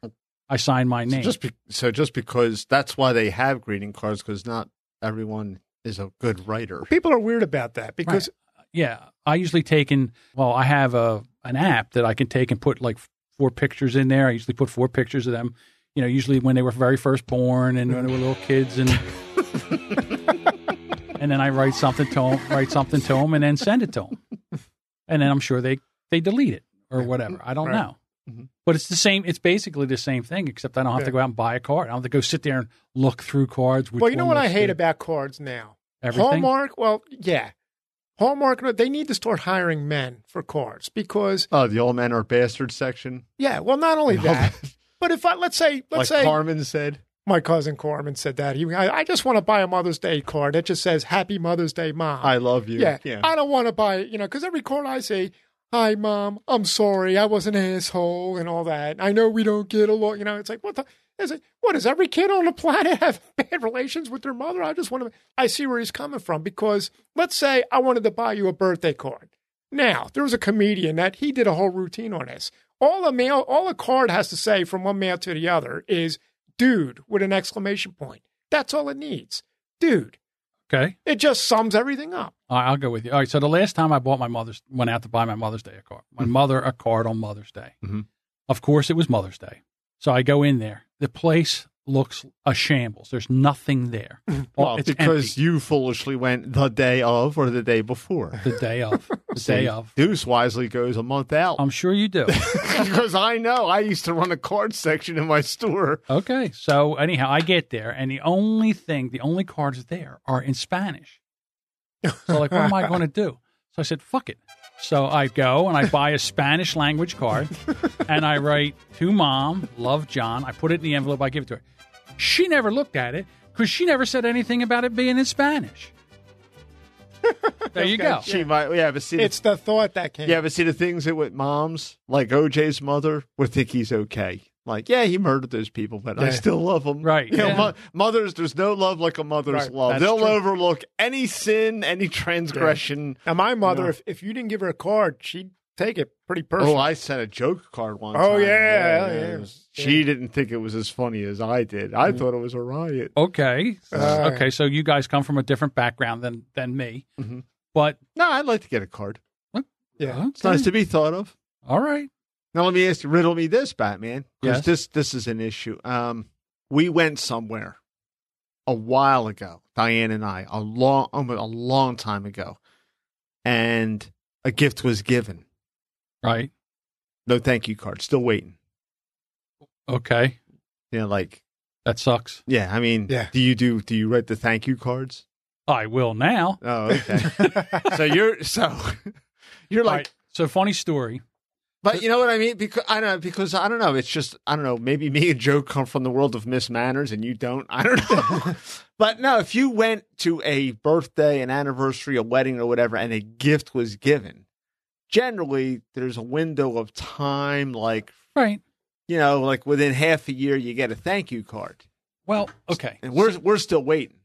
I sign my So name just be, so just because that's why they have greeting cards because not everyone is a good writer. People are weird about that because yeah I usually take in well I have a an app that I can take and put like four pictures in there I usually put four pictures of them you know usually when they were very first born and when they were little kids and [LAUGHS] and then I write something to them write something to them and then send it to them and then I'm sure they they delete it or whatever I don't Right. know Mhm. but it's the same it's basically the same thing except I don't have to go out and buy a card I don't have to go sit there and look through cards which well, you know what I hate good. about cards now. everything Hallmark. Well, yeah, Hallmark. They need to start hiring men for cards because Oh, the old men are bastards section. yeah. Well, not only that, [LAUGHS] but if I let's say let's like say Carmen said. my cousin Corman said that he I, I just want to buy a Mother's Day card that just says Happy Mother's Day, Mom. I love you. yeah, yeah. I don't want to buy you know because every card I say. Hi, mom. I'm sorry. I was an asshole and all that. I know we don't get along. You know, it's like, what the, is it? What does every kid on the planet [LAUGHS] have bad relations with their mother? I just want to, I see where he's coming from because let's say I wanted to buy you a birthday card. Now, there was a comedian that he did a whole routine on this. All a mail, all a card has to say from one mail to the other is dude with an exclamation point. That's all it needs. Dude. okay It just sums everything up. All right, I'll go with you. All right. So the last time I bought my mother's, went out to buy my Mother's Day a card, my mother a card on Mother's Day. Mhm. Of course, it was Mother's Day. So I go in there. The place looks a shambles. There's nothing there. Mm-hmm. Well, it's because empty. you foolishly went the day of or the day before. the day of, [LAUGHS] the day of. Deuce wisely goes a month out. I'm sure you do. [LAUGHS] because I know I used to run a card section in my store. Okay. So anyhow, I get there, and the only thing, the only cards there are in Spanish. So like, what am I going to do? So I said, fuck it. So I go and I buy a Spanish language card and I write to mom, love John. I put it in the envelope, I give it to her. She never looked at it because she never said anything about it being in Spanish. [LAUGHS] There you go. She might, yeah, but see, the- It's the thought that came. yeah, but see the things that with moms, like OJ's mother, would think he's okay. Like, yeah, he murdered those people, but I still love him. Right, You know, yeah. mo- mothers, there's no love like a mother's Right, love. that's They'll true. overlook any sin, any transgression. Now, my mother, No. if, if you didn't give her a card, she'd take it pretty personal. Oh, I sent a joke card one Oh, time. yeah, yeah. it was- She didn't think it was as funny as I did. I thought it was a riot. Okay. Uh, okay. So you guys come from a different background than than me, Mhm. but No, I'd like to get a card. yeah. It's nice to be thought of. All right. Now let me ask you, riddle me this, Batman, because Yes. this this is an issue. Um, we went somewhere a while ago, Diane and I, a long almost a long time ago, and a gift was given. Right. No thank you card. Still waiting. Okay. You know, like That sucks. yeah. I mean, Yeah. Do you do do you write the thank you cards? I will now. Oh, okay. [LAUGHS] so you're so [LAUGHS] you're like right. So funny story. But you know what I mean? Because I don't know. Because I don't know. It's just I don't know. Maybe me and Joe come from the world of mismanners, and you don't. I don't know. [LAUGHS] but no, if you went to a birthday, an anniversary, a wedding, or whatever, and a gift was given, generally there's a window of time, like Right. you know, like within half a year, you get a thank you card, Well, okay. and we're we're still waiting.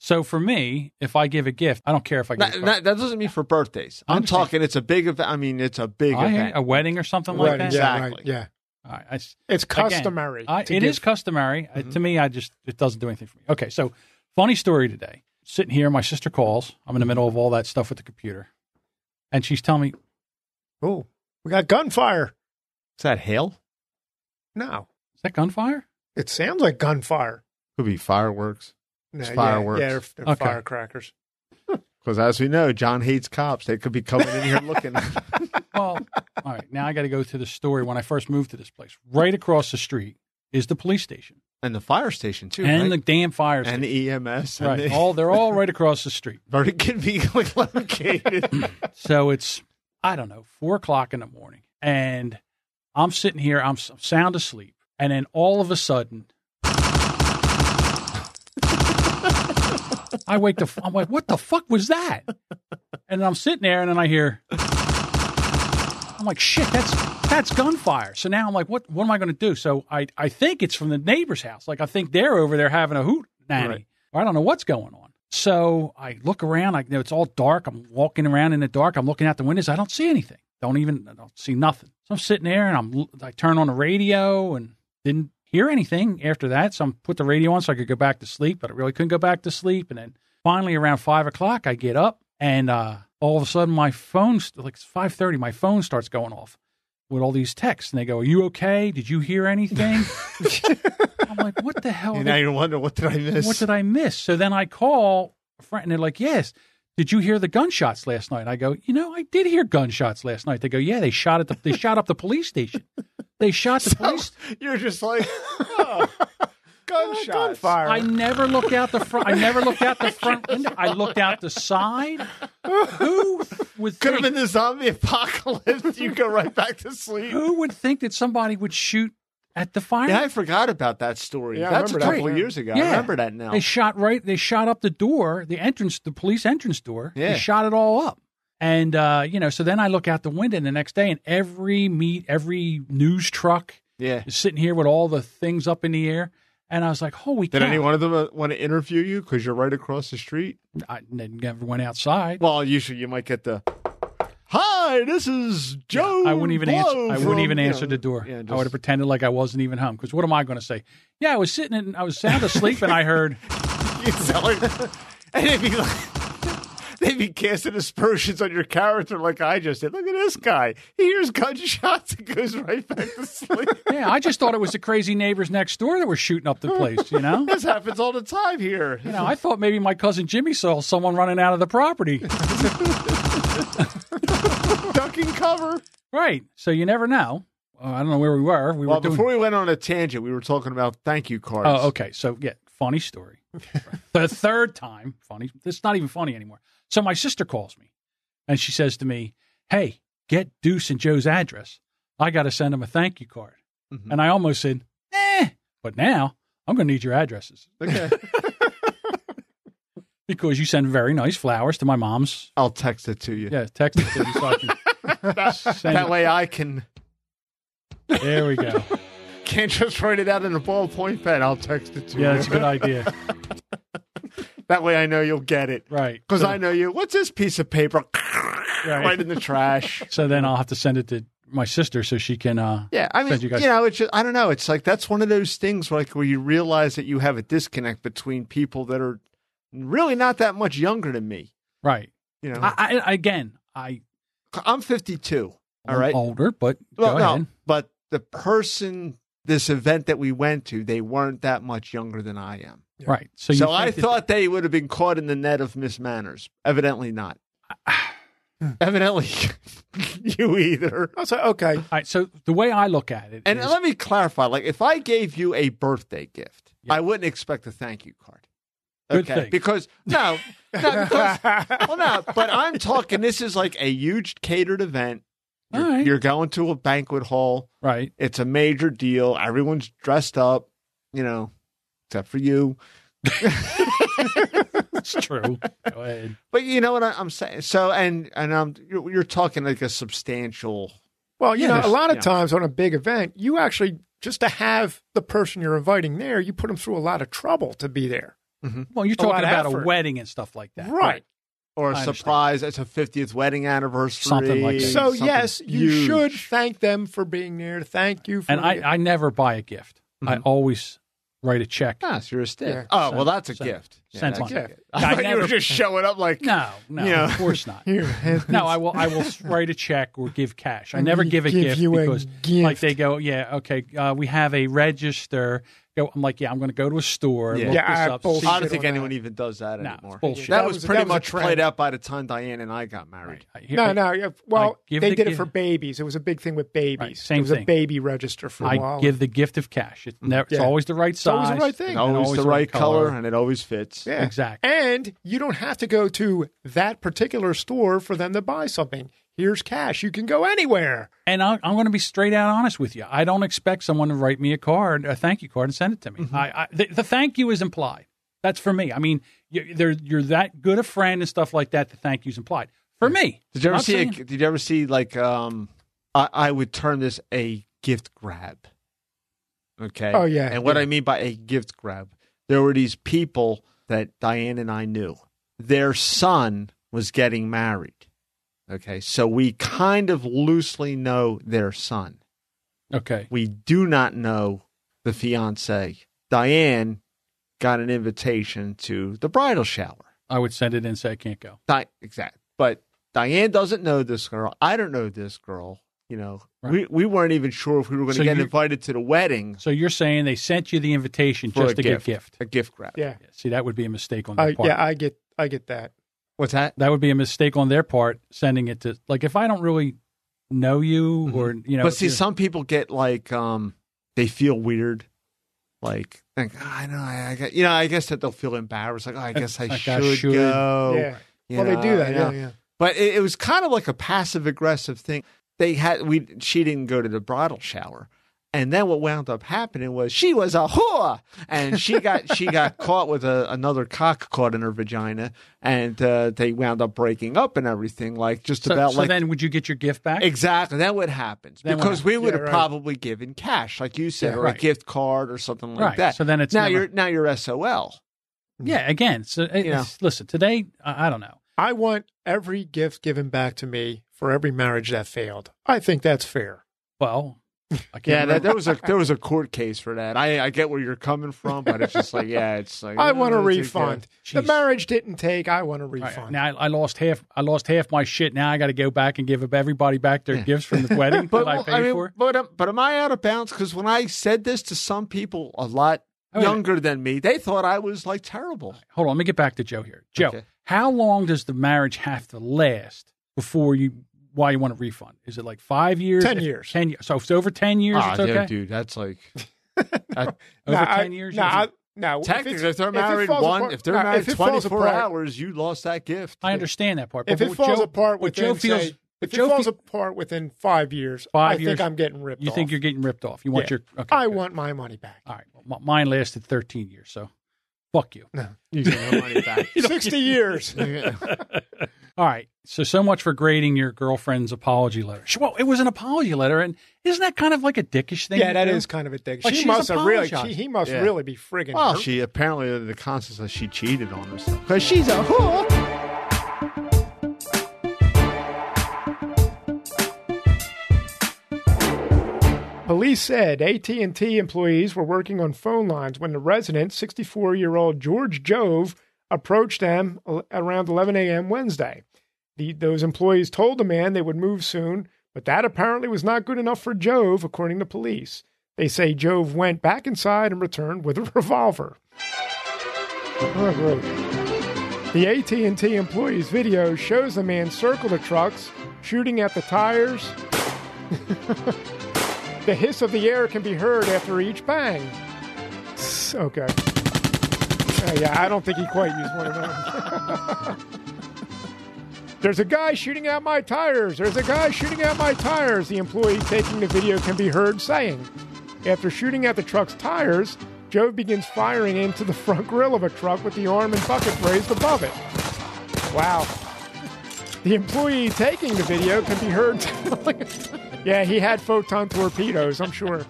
So for me, if I give a gift, I don't care if I give Not, a, not- that doesn't mean for birthdays. I I'm talking. It's a big event. I mean, it's a big I- event. a wedding or something like Right, that. yeah, Exactly. right, yeah. All right. I s- It's Again, customary. I, it give- is customary. Uh, Mm-hmm. To me, I just it doesn't do anything for me. Okay, so funny story today. Sitting here, my sister calls. I'm in the middle of all that stuff with the computer, and she's telling me, Oh, we got gunfire. Is that hail? No, "Is that gunfire?" it sounds like gunfire. Could be fireworks. No, It's yeah, fireworks. Yeah, they're, they're Okay. firecrackers. [LAUGHS] Because as we know, John hates cops. They could be coming in here looking. [LAUGHS] Well, all right. Now I got to go to the story. When I first moved to this place, right across the street is the police station and the fire station too, and right? the damn fire station. and the EMS. And right, the, all they're all right across the street. [LAUGHS] very conveniently located. So it's I don't know four o'clock in the morning, and I'm sitting here. I'm sound asleep, and then all of a sudden, I wake the. I'm like, what the fuck was that? And I'm sitting there, and then I hear. I'm like, shit, that's that's gunfire. So now I'm like, what what am I going to do? So I I think it's from the neighbor's house. Like I think they're over there having a hoot nanny. Right. I don't know what's going on. So I look around. I you know it's all dark. I'm walking around in the dark. I'm looking out the windows. I don't see anything. Don't even I don't see nothing. So I'm sitting there and I'm I turn on the radio and didn't hear anything after that. So I put the radio on so I could go back to sleep, but I really couldn't go back to sleep. And then finally around five o'clock, I get up and uh, all of a sudden my phone, like it's five thirty. My phone starts going off with all these texts, and they go, "Are you okay? Did you hear anything?" [LAUGHS] I'm like, "What the hell?" and now you wonder what did I miss? what did I miss? So then I call a friend and they're like, Yes. Did you hear the gunshots last night? I go, you know, I did hear gunshots last night. They go, yeah, they shot at the they shot up the police station. They shot the police. You're just like oh, [LAUGHS] oh, gunshots. gunfire. I never looked out the front. I never looked out the front window. I looked out the side. Who would Could have think, been the zombie apocalypse. you go right back to sleep. who would think that somebody would shoot at the fire? Yeah, I forgot about that story. Yeah, I That's a remember that, couple of years ago. I remember that now. They shot right. They shot up the door, the entrance, the police entrance door. Yeah. They shot it all up. And uh, you know, so then I look out the window the next day, and every meet, every news truck yeah. is sitting here with all the things up in the air. And I was like, "Holy Did cow!" any one of them uh, want to interview you because you're right across the street? I never went outside. Well, usually you might get the. Hi, this is Joe. I wouldn't even Blow answer. I wouldn't even answer know, the door. yeah, I would have pretended like I wasn't even home. Because what am I going to say? Yeah, I was sitting and I was sound asleep, and I heard. [LAUGHS] You sound like, [LAUGHS] and they'd be like, be casting aspersions on your character like I just did. Look at this guy. He hears gunshots and goes right back to sleep. [LAUGHS] Yeah, I just thought it was the crazy neighbors next door that were shooting up the place. You know. this happens all the time here. You know, I thought maybe my cousin Jimmy saw someone running out of the property. [LAUGHS] Ducking cover. right. So you never know. Uh, I don't know where we were. We Well, were doing. before we went on a tangent, we were talking about thank you cards. Oh, okay. So yeah, funny story. [LAUGHS] the third time, funny. It's not even funny anymore. So my sister calls me, and she says to me, "Hey, get Deuce and Joe's address. I got to send them a thank you card." Mhm. And I almost said, "Eh," but now I'm going to need your addresses Okay. [LAUGHS] because you send very nice flowers to my mom's. I'll text it to you. Yeah, text it to me so I can That it. way I can There we go. [LAUGHS] can't just write it out in a ballpoint pen. I'll text it to Yeah, you. Yeah, that's a good idea. [LAUGHS] That way I know you'll get it. Right. Because So- I know you. What's this piece of paper? Right in the trash. [LAUGHS] So then I'll have to send it to my sister so she can. uh Yeah, I mean, Send you you, know, it's just, I don't know. It's like that's one of those things like where you realize that you have a disconnect between people that are really not that much younger than me. Right. You know, I, I again, I I'm 52. All right. older, but Well, no, but the person, this event that we went to, they weren't that much younger than I am. Right. So, So, I think that- thought they would have been caught in the net of mismanners. Evidently not. [SIGHS] Evidently, [LAUGHS] you either. I was like, okay, All right. So the way I look at it, And is- let me clarify: like, if I gave you a birthday gift, Yeah. I wouldn't expect a thank you card. Good okay, thing. because no, no, [LAUGHS] because well, no. But I'm talking. This is like a huge catered event. You're, All right. you're going to a banquet hall. right. It's a major deal. Everyone's dressed up. You know, except for you. It's true. go ahead. But you know what I, I'm saying. So, and and um, you're, you're talking like a substantial. Well, you Yeah, know, a lot of yeah. times on a big event, you actually just to have the person you're inviting there, you put them through a lot of trouble to be there. Well, you're A talking of about a wedding and stuff like that. Right. Or a I understand. surprise. It's a 50th wedding anniversary. Something like that. So something yes, you huge. should thank them for being there. Thank you for And I, I never buy a gift. I Mhm. always write a check. Yes, you're a stick. Yeah. Oh, Send- well, that's a send- gift. Yeah, send that's money. a gift. I I thought [LAUGHS] you were just showing up like No, no, You know. of course not. [LAUGHS] No, I will. I will [LAUGHS] write a check or give cash. I never We give a give gift you a because, gift. like, they go, yeah, okay, uh, we have a register. Go, I'm like, yeah, I'm going to go to a store. Yeah. Look Yeah, this I up. bullshit I don't think anyone that. even does that Nah, anymore. bullshit. That, That was, was- pretty that was much played out by the time Diane and I got married. I- here- No, no. yeah, Well, they the did it for babies. It was a big thing with babies. Right, same it was a baby register for a I while. give the gift of cash. It's never. It's always the right size. always the right thing. And And always, the right color, and it always fits. Yeah. Exactly. And you don't have to go to that particular store for them to buy something. Here's cash. You can go anywhere. And I, I'm going to be straight out honest with you. I don't expect someone to write me a card, a thank you card, and send it to me. Mm-hmm. I, I the, the thank you is implied. That's for me. I mean, you, there, you're that good a friend and stuff like that. The thank you's implied for me. Did you ever see? A, did you ever see like? Um, I, I would term this a gift grab. Okay. Oh, yeah, And what yeah. I mean by a gift grab, there were these people that Diane and I knew. Their son was getting married. Okay, so we kind of loosely know their son. Okay. We do not know the fiance. Diane got an invitation to the bridal shower. I would send it in and say I can't go. Di- exact. But Diane doesn't know this girl. I don't know this girl. You know, Right. we, we weren't even sure if we were going to So get invited to the wedding So you're saying they sent you the invitation just a to gift, get gift? a gift grab. Yeah. Yeah, See, that would be a mistake on their I, part. yeah, I get I get that. What's that? that would be a mistake on their part sending it to like if I don't really know you or you know. but see, some people get like, um, they feel weird. Like, like "Ah, I know, I, I get, you know, I guess that they'll feel embarrassed. Like, oh, I guess I Like, should, I should. go. yeah. you Well, they do that. Yeah, yeah. But it, it was kind of like a passive aggressive thing. They had we she didn't go to the bridal shower. And then what wound up happening was she was a whore, and she got she got [LAUGHS] caught with a, another cock caught in her vagina, and uh, they wound up breaking up and everything. Like just so, about so like then would you get your gift back? exactly that what happens Then because we would Yeah, have right. probably given cash, like you said, Yeah, or right. a gift card or something like right. that. So then it's now never- you're now you're SOL. yeah. Again, so it- You listen today. I, I don't know. I want every gift given back to me for every marriage that failed. I think that's fair. Well, I can't. Yeah, that, there was a there was a court case for that. I I get where you're coming from, but it's just like yeah, it's like [LAUGHS] I want a uh, it's okay. refund. The marriage didn't take. I want a All right, refund. now I, I lost half. I lost half my shit. Now I got to go back and give up everybody back their Yeah. gifts from the wedding But [LAUGHS] that I paid I mean, for. but um, but am I out of bounds? Because when I said this to some people a lot Oh, yeah. younger than me, they thought I was like terrible. Hold on, let me get back to Joe here. Joe, Okay. how long does the marriage have to last before you why you want a refund? Is it like five years? 10 If- years. Ten years. So if it's over ten years, Ah, it's yeah, dude, that's like [LAUGHS] Over Nah, ten I, years. nah, is I, it- No, if Technically, it's- if they're married falls one, apart- if they're no, married if 24 hours, you lost that gift. I understand that part. If but it falls Joe, apart what Joe feels, say, what if Joe it falls fe- apart within five years, Five I years, think I'm getting ripped off. you off. think you're getting ripped off. You want Yeah. your okay. I good. want my money back. All right. Well, m- mine lasted 13 years, so fuck you. No, you get no money back. [LAUGHS] Sixty years. [LAUGHS] All right. So so much for grading your girlfriend's apology letter. Sh- Well, it was an apology letter, and isn't that kind of like a dickish thing? yeah, to that do? is kind of a dick. Like, she must have really. She, he must Yeah. really be friggin' well, hurt. she apparently uh, the concept that she cheated on herself because she's a whore. Police said AT&T employees were working on phone lines when the resident, 64-year-old George Jove, approached them around 11 a.m. Wednesday. The, those employees told the man they would move soon, but that apparently was not good enough for Jove, according to police. They say Jove went back inside and returned with a [LAUGHS] revolver. The AT&T employee's video shows the man circle the trucks, shooting at the tires. [LAUGHS] The hiss of the air can be heard after each bang. Okay. Uh, yeah, I don't think he quite used one of those. [LAUGHS] There's a guy shooting at my tires. There's a guy shooting at my tires. The employee taking the video can be heard saying. After shooting at the truck's tires, Joe begins firing into the front grill of a truck with the arm and bucket raised above it. Wow. The employee taking the video can be heard [LAUGHS] yeah, he had photon torpedoes, I'm sure.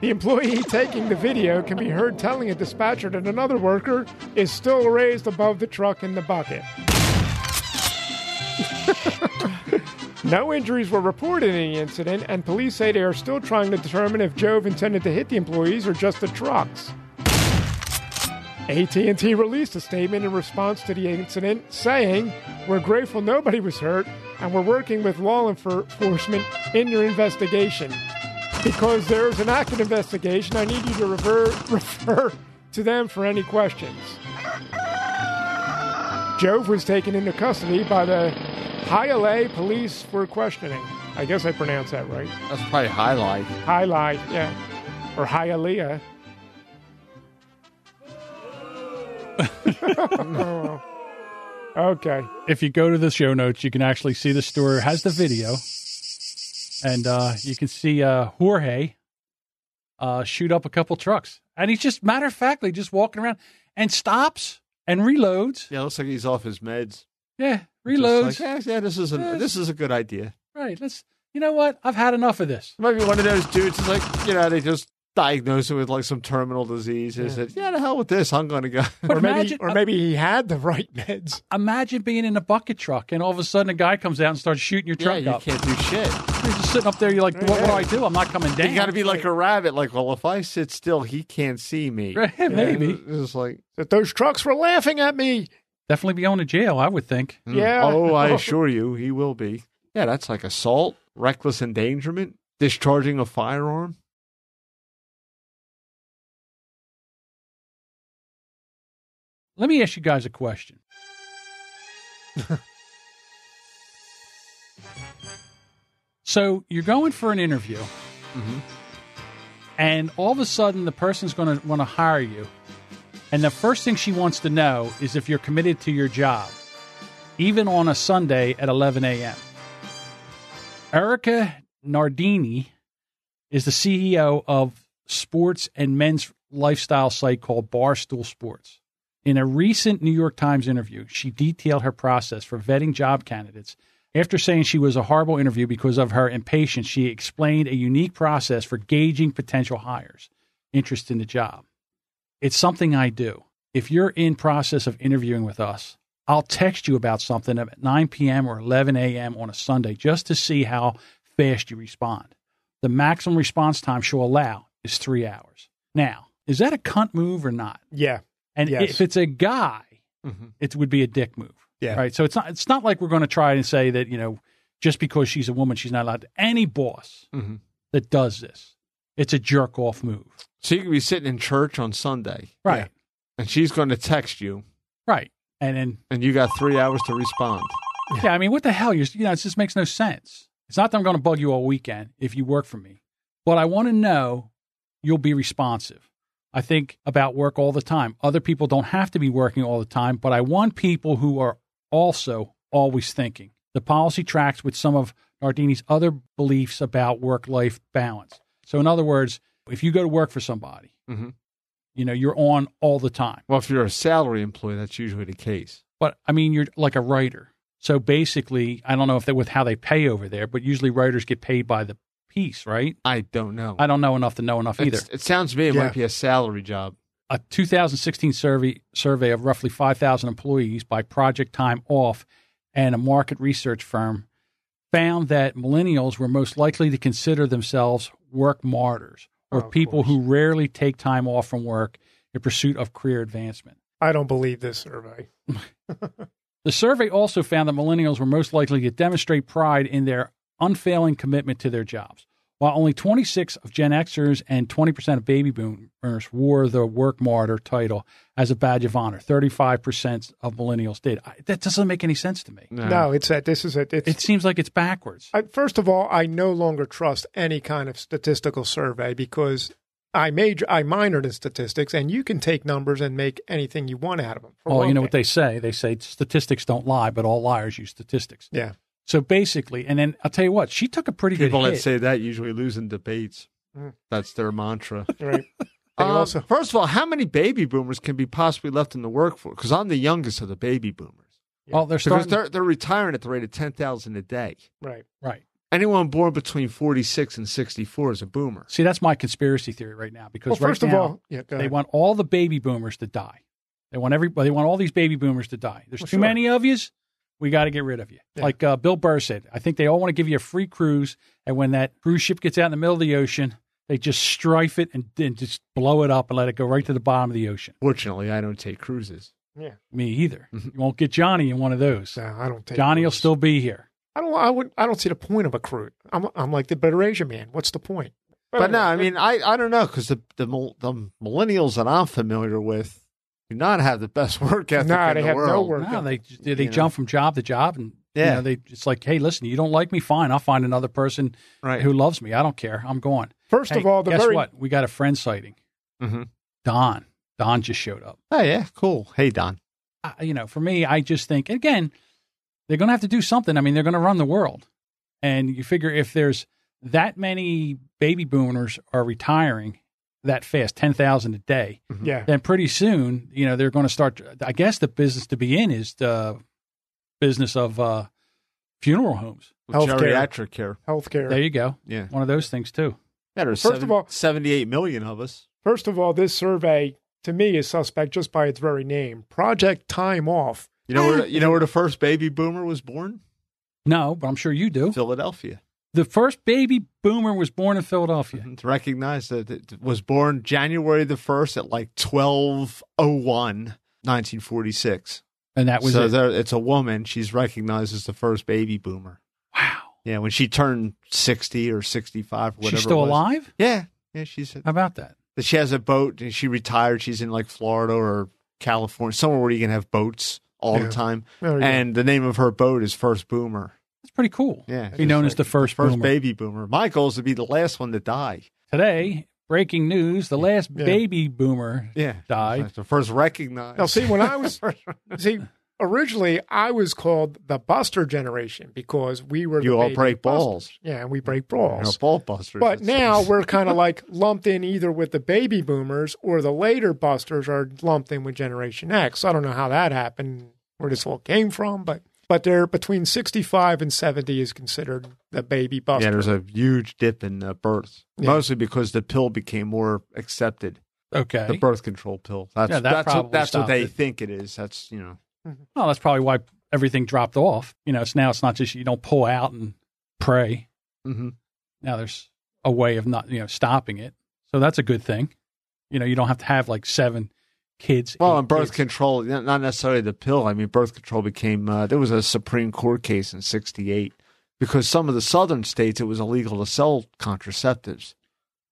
The employee taking the video can be heard telling a dispatcher that another worker is still raised above the truck in the bucket. [LAUGHS] no injuries were reported in the incident, and police say they are still trying to determine if Jove intended to hit the employees or just the trucks. AT&T released a statement in response to the incident saying, "We're grateful nobody was hurt and we're working with law enforcement in your investigation. Because there is an active investigation, I need you to refer, [LAUGHS] refer to them for any questions." Jove was taken into custody by the Hialeah police for questioning. I guess I pronounced that right. That's probably highlight. Highlight, yeah. Or Hialeah. [LAUGHS] okay. if you go to the show notes, you can actually see the story. It has the video, and uh, you can see uh, Jorge uh, shoot up a couple trucks, and he's just matter of factly just walking around and stops and reloads. Yeah, looks like he's off his meds. Yeah, Just reloads. like, yeah, yeah, this is a Yeah. this is a good idea. Right. Let's. You know what? I've had enough of this. Maybe one of those dudes is like, you know, they just diagnose him with like some terminal disease. They said, yeah, the hell with this. I'm going to go. But Or maybe, imagine, or maybe he had the right meds. imagine being in a bucket truck and all of a sudden a guy comes out and starts shooting your yeah, truck you up. can't do shit. You're just sitting up there. You're like, what, what do I do? I'm not coming down. You got to be like a rabbit. Like, well, if I sit still, he can't see me. Right, [LAUGHS] maybe. It's like, That those trucks were laughing at me. Definitely be going to jail. I would think. mm, Yeah. Oh, I [LAUGHS] assure you, he will be. Yeah, that's like assault, reckless endangerment, discharging a firearm. Let me ask you guys a question. [LAUGHS] so you're going for an interview, and all of a sudden the person's going to want to hire you, and the first thing she wants to know is if you're committed to your job, even on a Sunday at 11 a.m. Erika Nardini is the CEO of sports and men's lifestyle site called Barstool Sports. In a recent New York Times interview, she detailed her process for vetting job candidates. After saying she was a horrible interview because of her impatience, she explained a unique process for gauging potential hires' interest in the job. It's something I do. If you're in process of interviewing with us, I'll text you about something at 9 p.m. or 11 a.m. on a Sunday just to see how fast you respond. The maximum response time she'll allow is three hours. Now, is that a cunt move or not? Yeah. And Yes. if it's a guy, it would be a dick move. Yeah. Right. So it's not it's not like we're going to try and say that, you know, just because she's a woman, she's not allowed to any boss Mm-hmm. that does this. It's a jerk off move. So you could be sitting in church on Sunday, Right. and she's going to text you, Right. And then and you got three hours to respond. yeah, I mean, what the hell? You're, you know, it just makes no sense. It's not that I'm going to bug you all weekend if you work for me, but I want to know you'll be responsive. I think about work all the time. Other people don't have to be working all the time, but I want people who are also always thinking. The policy tracks with some of Nardini's other beliefs about work life balance. So, in other words, if you go to work for somebody, Mhm. you know, you're on all the time. Well, if you're a salary employee, that's usually the case. But I mean, you're like a writer. So basically, I don't know if they with how they pay over there, but usually writers get paid by the piece, right? I don't know. I don't know enough to know enough either. It's- it sounds to me it Yeah. might be a salary job. a 2016 survey survey of roughly 5,000 employees by Project Time Off and a market research firm found that millennials were most likely to consider themselves work martyrs or Oh, people course. who rarely take time off from work in pursuit of career advancement. I don't believe this survey. [LAUGHS] [LAUGHS] The survey also found that millennials were most likely to demonstrate pride in their unfailing commitment to their jobs. While only 26 of Gen Xers and 20% of baby boomers wore the work martyr title as a badge of honor, 35% of millennials did. I, that doesn't make any sense to me. No, it's that this is it. It seems like it's backwards. I, first of all, I no longer trust any kind of statistical survey because I major, I minored in statistics, and you can take numbers and make anything you want out of them. for Well, you know what they say? They say statistics don't lie, but all liars use statistics. Yeah. So basically, and then I'll tell you what, she took a pretty People good that say that usually lose in debates. Mm. That's their mantra. [LAUGHS] Right. Um, also- first of all, how many baby boomers can be possibly left in the workforce? Because I'm the youngest of the baby boomers. well, they're Because starting. they're they're retiring at the rate of ten thousand a day. Right. right. Anyone born between forty six and sixty four is a boomer. See, that's my conspiracy theory right now because Well, right first of now, all, yeah, They want all the baby boomers to die. They want everybody. They want all these baby boomers to die. There's Well, too sure. many of yous. We got to get rid of you. Yeah. Like uh, Bill Burr said, I think they all want to give you a free cruise, and when that cruise ship gets out in the middle of the ocean, they just strife it and, and just blow it up and let it go right to the bottom of the ocean. Fortunately, I don't take cruises. yeah. Me either. Mm-hmm. You won't get Johnny in one of those. No, I don't take Johnny will still be here. I don't. I would. I don't see the point of a cruise. I'm. I'm like the better Asian man. What's the point? But no, I mean, I, I don't know because the, the the millennials that I'm familiar with do not have the best [LAUGHS] work ethic Nah, in they the have no work No, they they, You know. jump from job to job, and you Yeah. know, they it's like, hey, listen, you don't like me, fine, I'll find another person Right. who loves me. I don't care. I'm going. First Hey, of all, the guess very what? We got a friend sighting. Mhm. Don. Don just showed up. Oh yeah, cool. Hey Don. I, you know, for me, I just think again, they're going to have to do something. I mean, they're going to run the world, and you figure if there's that many baby boomers are retiring that fast, ten thousand a day, yeah. then pretty soon, you know, they're going to start. I guess the business to be in is the business of uh, funeral homes. Healthcare. Geriatric care. Healthcare. There you go. Yeah. One of those things too. Yeah, there's First seven- of all- 78 million of us. First of all, this survey to me is suspect just by its very name. Project Time Off. You know where you know where the first baby boomer was born? No, but I'm sure you do. Philadelphia. The first baby boomer was born in Philadelphia. [LAUGHS] It's recognized that it was born January the 1st at like 1201, 1946. And that was so it. there, it's a woman. She's recognized as the first baby boomer. wow. Yeah, when she turned 60 or 65, whatever. She's still it was. alive? Yeah. Yeah, she's How about that? she has a boat and she retired. She's in like Florida or California, somewhere where you can have boats all Yeah. the time. There you go. And the name of her boat is First Boomer. That's pretty cool. Yeah. Be known as the first, First boomer. baby boomer. My goal is to be the last one to die. Today, breaking news: the last Yeah. baby boomer Yeah. died. The first recognized. Now, see, when I was [LAUGHS] see originally, I was called the Buster generation because we were the You all baby break busters. balls. Yeah, and we break You know, balls. ball busters. But It's- now we're kind of like lumped in either with the baby boomers or the later busters are lumped in with Generation X. I don't know how that happened, where this all came from, but but they're between 65 and 70 is considered the baby buster. yeah, there's a huge dip in uh, births, Yeah. mostly because the pill became more accepted. Okay. The birth control pill. That's Yeah, that that's what, that's what they it. think it is. That's you know. Well, that's probably why everything dropped off. You know, it's now it's not just you don't pull out and pray. hmm Now there's a way of not you know stopping it. So that's a good thing. You know, you don't have to have like seven kids. Well, eight and birth kids. control, not not necessarily the pill. I mean, birth control became. Uh, there was a Supreme Court case in '68 because some of the southern states it was illegal to sell contraceptives.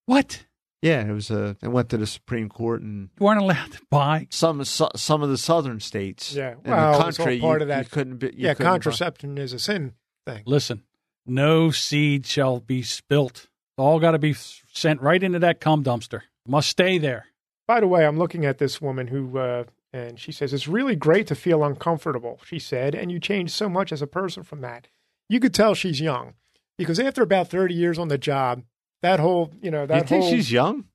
What? Yeah, it was a. It went to the Supreme Court and You weren't allowed to buy. some so- some of the southern states. Yeah, in well, the country, part you, of that. you couldn't. Be, you yeah, couldn't buy- contraception is a sin thing. Listen, no seed shall be spilt. It's all got to be sent right into that cum dumpster. Must stay there. By the way, I'm looking at this woman who, uh, and she says, It's really great to feel uncomfortable, she said, and you change so much as a person from that. You could tell she's young because after about 30 years on the job, that whole, you know, that you think whole, she's young?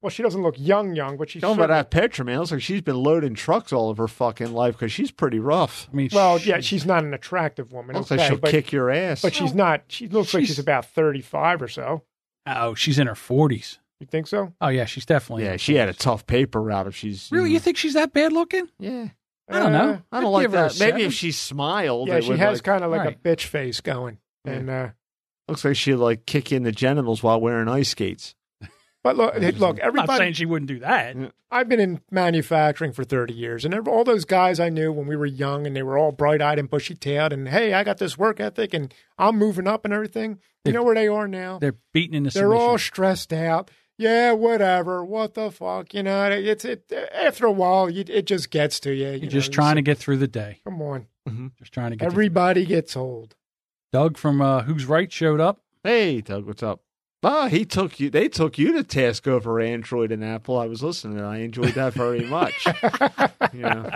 well, she doesn't look young, young, but she's Talking about certainly- that picture, man. It looks like she's been loading trucks all of her fucking life because she's pretty rough. I mean, well, sh- yeah, she's not an attractive woman. Looks okay, like she'll but, kick your ass. but she's not, she looks like she's- she's about 35 or so. Oh, she's in her forties. You think so? Oh yeah, she's definitely. yeah, she had a tough paper route if she's Really, you think she's that bad looking? Yeah, I don't know. Uh, I I'd don't like give her a that. Maybe if she smiled, yeah, it she would, has like- kind of like Right. a bitch face going. Yeah. And, uh, looks like she'd like kick you in the genitals while wearing ice skates. but look, [LAUGHS] hey, look, I'm not everybody, saying she wouldn't do that. I've been in manufacturing for 30 years, and ev- all those guys I knew when we were young and they were all bright eyed and bushy tailed, and hey, I got this work ethic and I'm moving up and everything. You know where they are now? They're beaten in the They're all stressed out. Yeah, whatever. What the fuck? You know, it's it. After a while, you, it just gets to you. you You're just know, trying you to get through the day. Come on, Just trying to get. Every everybody gets old. Doug from uh, Who's Right showed up. Hey, Doug, what's up? Ah, he took you. They took you to task over Android and Apple. I was listening. and I enjoyed that very [LAUGHS] much. you know,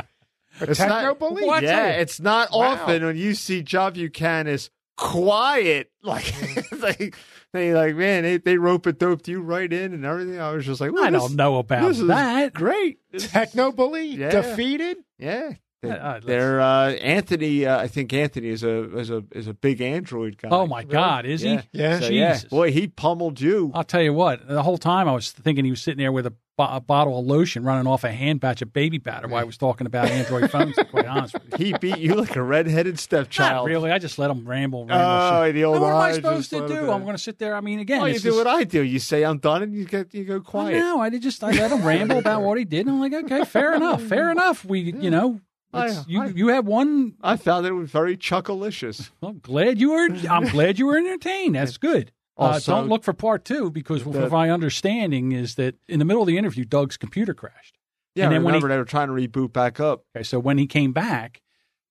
it's techno not, bully? What? yeah, it's not Wow. often when you see John Buchanan is quiet. Like [LAUGHS] they, they like man, they they rope a doped you right in and everything. I was just like, well, I this- don't know about this is that. Great, This Techno bully Yeah. defeated. Yeah. They, Uh, uh, they're uh, Anthony. Uh, I think Anthony is a is a is a big Android guy. Oh my God, is Yeah. he? Yeah. So, yeah, Jesus. boy, he pummeled you. I'll tell you what. The whole time I was thinking he was sitting there with a, bo- a bottle of lotion running off a hand batch of baby batter while I was talking about Android phones. To be quite honest with you. He beat you like a redheaded stepchild. Not stepchild. really. I just let him ramble. ramble Oh, shit. the old Now, what am I supposed to do? I'm going to sit there. I mean, again, Oh, you do just- what I do. You say I'm done, and you get you go quiet. No, I did just I let him ramble about what he did. And I'm like, okay, fair enough, fair enough. We, you know, it's- I- you I- you have one. I found it was very chuckalicious. [LAUGHS] I'm glad you were. I'm glad you were entertained. That's good. Uh, don't look for part two because, The- from my understanding, is that in the middle of the interview, Doug's computer crashed. Yeah, And I then when he- remember they were trying to reboot back up. Okay, so when he came back,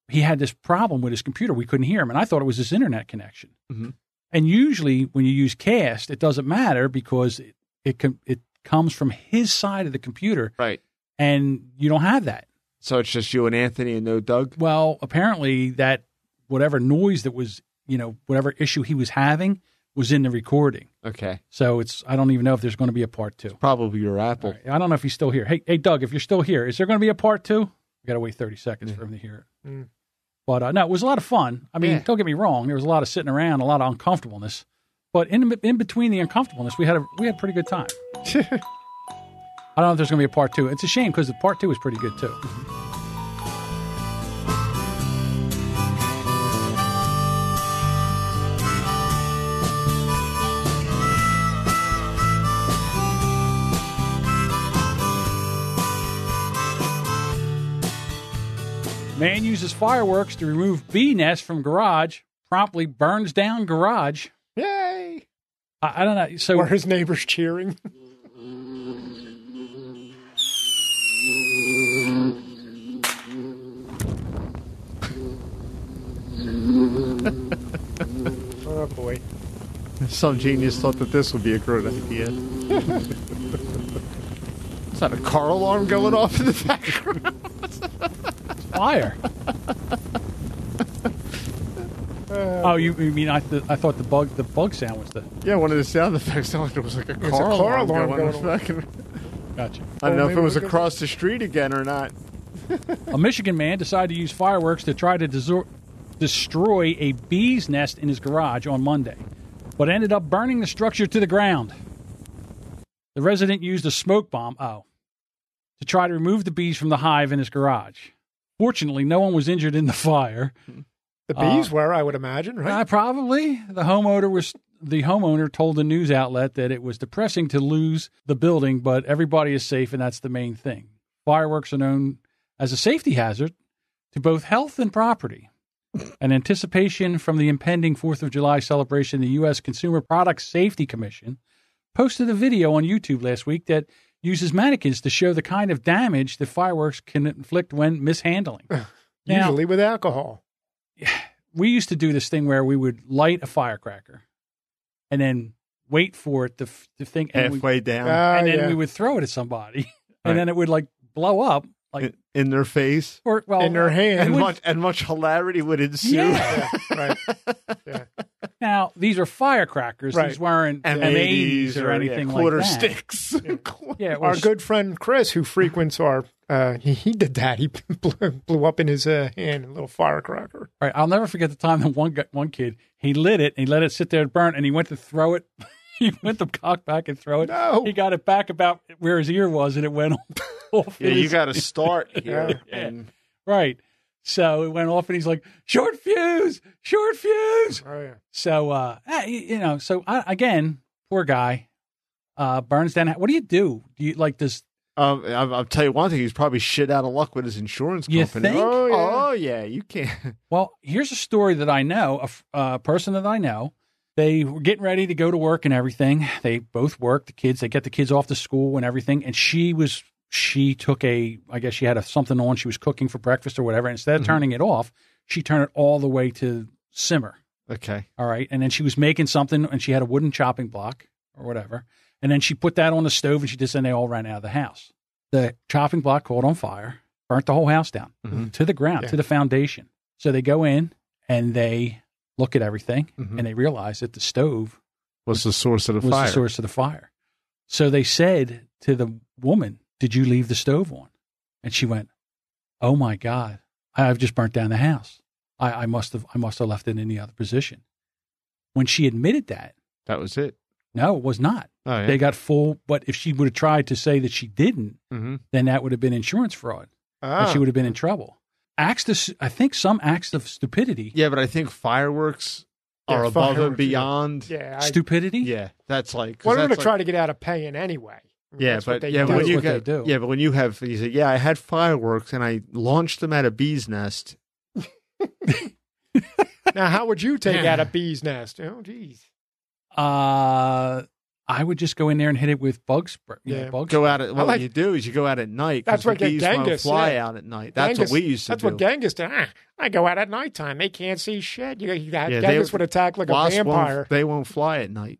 he had this problem with his computer. We couldn't hear him, and I thought it was his internet connection. Mhm. And usually, when you use Cast, it doesn't matter because it it, com- it comes from his side of the computer, Right. and you don't have that. So it's just you and Anthony and no Doug. Well, apparently, that whatever noise that was, you know, whatever issue he was having was in the recording. Okay, So it's I don't even know if there's going to be a part two. probably your Apple. All right, I don't know if he's still here. Hey, hey, Doug, if you're still here, is there going to be a part two? We got to wait 30 seconds for him to hear it. Mm. But uh, no, it was a lot of fun. I mean, Yeah. don't get me wrong. There was a lot of sitting around, a lot of uncomfortableness. But in in between the uncomfortableness, we had a we had a pretty good time. [LAUGHS] I don't know if there's going to be a part two. It's a shame because the part two is pretty good too. Man uses fireworks to remove bee nest from garage. Promptly burns down garage. Yay! I, I don't know. So Were his neighbors cheering? [LAUGHS] oh boy. Some genius thought that this would be a great idea. Is that a car alarm going off in the background? fire. oh, you, you mean I, th- I thought the bug the bug sound was the yeah, one of the sound effects sounded like it was like a a car, car alarm, alarm going going off. gotcha. I don't Oh, know if it was across the street again or not. A Michigan man decided to use fireworks to try to desor- destroy a bee's nest in his garage on Monday, but ended up burning the structure to the ground. The resident used a smoke bomb, oh, to try to remove the bees from the hive in his garage. Fortunately, no one was injured in the fire. The bees Uh, were, I would imagine, right? Uh, probably. The homeowner was the homeowner told the news outlet that it was depressing to lose the building, but everybody is safe, and that's the main thing. Fireworks are known as a safety hazard to both health and property. An anticipation from the impending Fourth of July celebration, the U.S. Consumer Product Safety Commission posted a video on YouTube last week that uses mannequins to show the kind of damage that fireworks can inflict when mishandling. Now- Usually with alcohol. [SIGHS] we used to do this thing where we would light a firecracker and then wait for it to, f- to think and, we, Halfway down. Ah, and then yeah. we would throw it at somebody [LAUGHS] Right. and then it would like blow up, like in, in their face, or well, in their hand. and would- much and much hilarity would ensue. [LAUGHS] Yeah. right. Yeah. Now these are firecrackers. Right. These weren't M80s M80s or, anything yeah, quarter like that. sticks. [LAUGHS] Yeah, it Our was- good friend Chris, who frequents our, uh, he, he did that. He [LAUGHS] blew, blew up in his uh, hand a little firecracker. Right. I'll never forget the time that one guy, one kid he lit it and he let it sit there and burn and he went to throw it. [LAUGHS] he went to cock back and throw it. No. He got it back about where his ear was and it went [LAUGHS] off. Yeah, in you got to start [LAUGHS] here. Yeah. And right. So it went off and he's like, short fuse, short fuse. Oh yeah. So, uh, you you know, so I, again, poor guy, uh, burns down. What do you do? Do you like this? um, I'll, I'll tell you one thing: he's probably shit out of luck with his insurance You company. think? Oh, Oh, yeah. you can't. Well, here's a story that I know, a, f- a person that I know. They were getting ready to go to work and everything. They both work. The kids, they get the kids off to school and everything. And she was, she took a, I guess she had a, something on. She was cooking for breakfast or whatever. Instead of Mhm. turning it off, she turned it all the way to simmer. Okay. All right. And then she was making something and she had a wooden chopping block or whatever. And then she put that on the stove and she just, and they all ran out of the house. The chopping block caught on fire, burnt the whole house down Mhm. to the ground, Yeah. to the foundation. So they go in and they look at everything Mhm. and they realized that the stove What's the source of the was fire? the source of the fire. So they said to the woman, Did you leave the stove on? And she went, Oh my God, I've just burnt down the house. I, I must have I must have left it in the other position. When she admitted that, That was it. no, it was not. Oh, yeah. They got full but if she would have tried to say that she didn't, hmm then that would have been insurance fraud. Ah. And she would have been in trouble. Acts of, I think some acts of stupidity. Yeah, but I think fireworks are Yeah, above fireworks, and beyond. yeah. I, Stupidity? Yeah, that's like. 'cause well, I'm that's going to try to get out of paying anyway. Yeah, That's but they yeah, do. when you what they get, do. yeah, but when you have, you say, yeah, I had fireworks and I launched them at a bee's nest. [LAUGHS] now, how would you take [LAUGHS] out a bee's nest? Oh, geez. Uh, I would just go in there and hit it with bug spray. you know, Yeah. Go out at what like- you do is you go out at night. That's what the get bees won't Genghis, fly yeah. out at night. That's Genghis- what we used to That's do. what Genghis did. Ah, I go out at nighttime. They can't see shit. You, you, Yeah, they- Genghis would attack like a Wasps won't- vampire. they won't fly at night.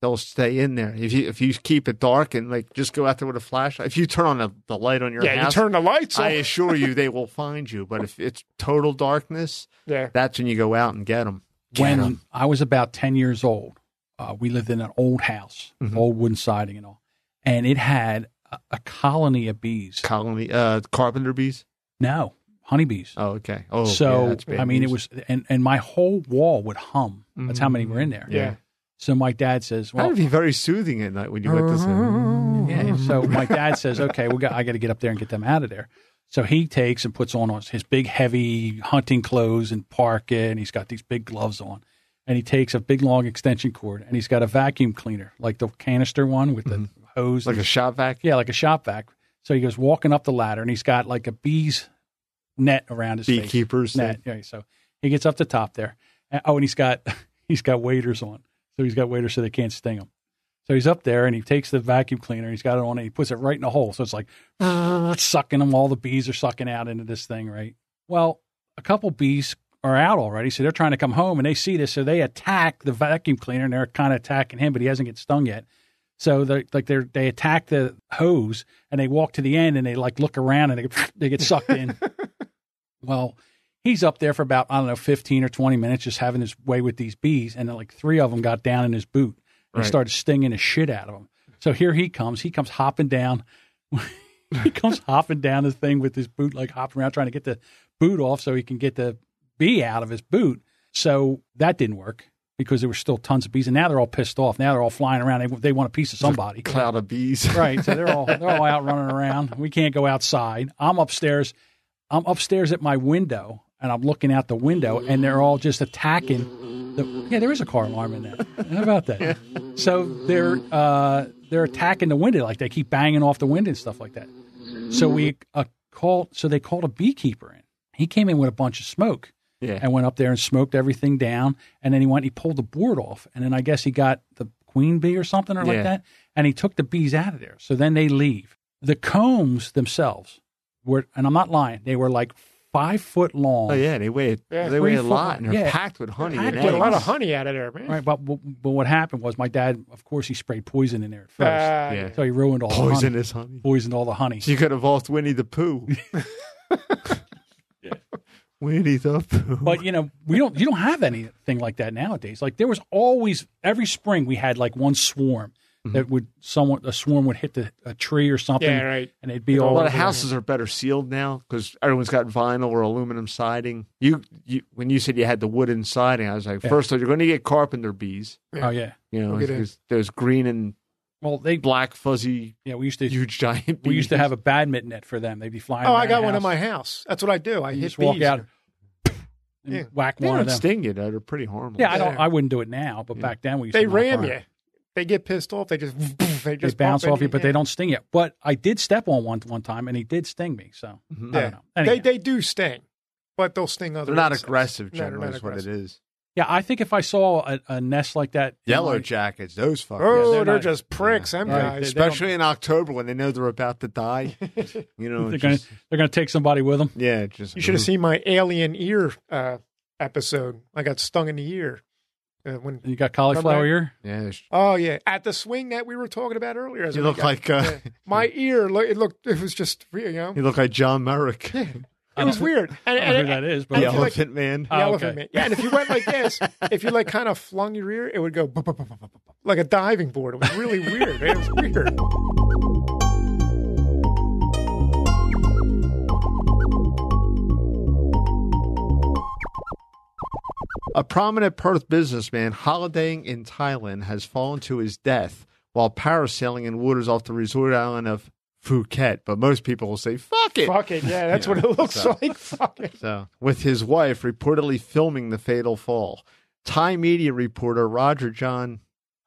They'll stay in there. If you if you keep it dark and like just go out there with a flashlight. If you turn on the, the light on your Yeah, you house, turn the lights I assure you [LAUGHS] they will find you. But if it's total darkness, Yeah. that's when you go out and get them. when I was about 10 years old, uh, we lived in an old house, Mhm. old wooden siding and all, and it had a, a colony of bees. colony uh carpenter bees. No, honeybees. Oh, okay. Oh, yeah, so, that's bad I mean, it was, and, and my whole wall would hum. That's how many were in there. Yeah. So my dad says, "Well, that well, would be very soothing at night when you went to sleep. Yeah. So my dad says, okay, we got, I got to get up there and get them out of there. So he takes and puts on his big, heavy hunting clothes and parka, and he's got these big gloves on. And he takes a big, long extension cord, and he's got a vacuum cleaner, like the canister one with the mm-hmm. hose. like a shop vac. yeah, like a shop vac. So he goes walking up the ladder, and he's got like a bee's net around his face. Beekeepers net. Yeah, so he gets up the top there. And, oh, and he's got [LAUGHS] he's got waders on. So he's got waders so they can't sting him. So he's up there and he takes the vacuum cleaner, he's got it on and he puts it right in the hole. So it's like [LAUGHS] sucking them. All the bees are sucking out into this thing, right? Well, a couple bees are out already, so they're trying to come home and they see this, so they attack the vacuum cleaner and they're kind of attacking him, but he hasn't get stung yet. So they like they they attack the hose and they walk to the end and they like look around and they get, [LAUGHS] they get sucked in. [LAUGHS] well, he's up there for about I don't know fifteen or twenty minutes just having his way with these bees, and then like three of them got down in his boot and Right. started stinging the shit out of him. So here he comes. He comes hopping down. [LAUGHS] he comes hopping down the thing with his boot, like hopping around trying to get the boot off so he can get the bee out of his boot. So that didn't work because there were still tons of bees, and now they're all pissed off. Now they're all flying around. They, they want a piece of somebody. Cloud of bees. [LAUGHS] right. So they're all [LAUGHS] they're all out running around. We can't go outside. I'm upstairs. I'm upstairs at my window, and I'm looking out the window, and they're all just attacking. The, yeah, there is a car alarm in there. How about that? [LAUGHS] So they're uh, they're attacking the window, like they keep banging off the window and stuff like that. So we uh, called. So they called a beekeeper in. He came in with a bunch of smoke Yeah. and went up there and smoked everything down. And then he went, he pulled the board off, and then I guess he got the queen bee or something or Yeah. like that, and he took the bees out of there. So then they leave. The combs themselves were, and I'm not lying, they were like five foot long. Oh yeah, they weighed Yeah, they weighed a lot, foot- and they're yeah. packed with honey. Packed and with Get a lot of honey out of there, man. Right, but, but but what happened was my dad, of course, he sprayed poison in there at first, Uh, Yeah. so he ruined all the honey. Poisonous honey. Poisoned all the honey. So you could have evolved Winnie the Pooh. [LAUGHS] Winnie the Pooh. But you know, we don't. You don't have anything like that nowadays. Like there was always every spring we had like one swarm Mm-hmm. that would someone a swarm would hit the, a tree or something, Yeah, right. and it'd be With all a lot of houses are better sealed now because everyone's got vinyl or aluminum siding. You, you, when you said you had the wooden siding, I was like, Yeah. first of all, you're going to get carpenter bees. Oh yeah. You know, Look at it. there's, there's green and Well, they black fuzzy, yeah. We used to huge giant. Bees. we used to have a badminton net for them. They'd be flying. Oh, I got one in my house. That's what I do. I You hit just walk bees. out and Yeah. whack They one don't of them. sting you though. They're pretty harmless. Yeah, I don't. I wouldn't do it now, but back then we used They to knock ram you. They get pissed off. They just they [LAUGHS] They just bounce off you, into but they don't sting you. But I did step on one one time, and he did sting me. So Mhm. I Yeah. don't know. They they do sting, but they'll sting other. They're not insects. aggressive. No, Generally, not is what it aggressive. is. Yeah, I think if I saw a, a nest like that, Yellow my- jackets, those fuckers. Oh, they're they're, not- just pricks, them Right. guys. They- they Especially in October when they know they're about to die. [LAUGHS] You know, they're just- going to they're going to take somebody with them. yeah, just You should have seen my alien ear uh, episode. I got stung in the ear uh, when. You got cauliflower ear. Yeah, Oh yeah, at the swing that we were talking about earlier. as you a look guy. like uh, Yeah. my [LAUGHS] ear. Look, it looked. It was just you know. you look like John Merrick, It was weird. [LAUGHS] And, I don't know and- who that is, the but and if you like- Elephant Man. Ah, the Oh, elephant okay. man. Yeah, and if you went like this, [LAUGHS] if you like kind of flung your ear, it would go like a diving board. It was really weird. It was weird. A prominent Perth businessman holidaying in Thailand has fallen to his death while parasailing in waters off the resort island of Phuket. But most people will say, fuck it. Fuck it. Yeah, that's [LAUGHS] what it looks so- like. [LAUGHS] Fuck it. So, with his wife reportedly filming the fatal fall. Thai media reporter Roger John.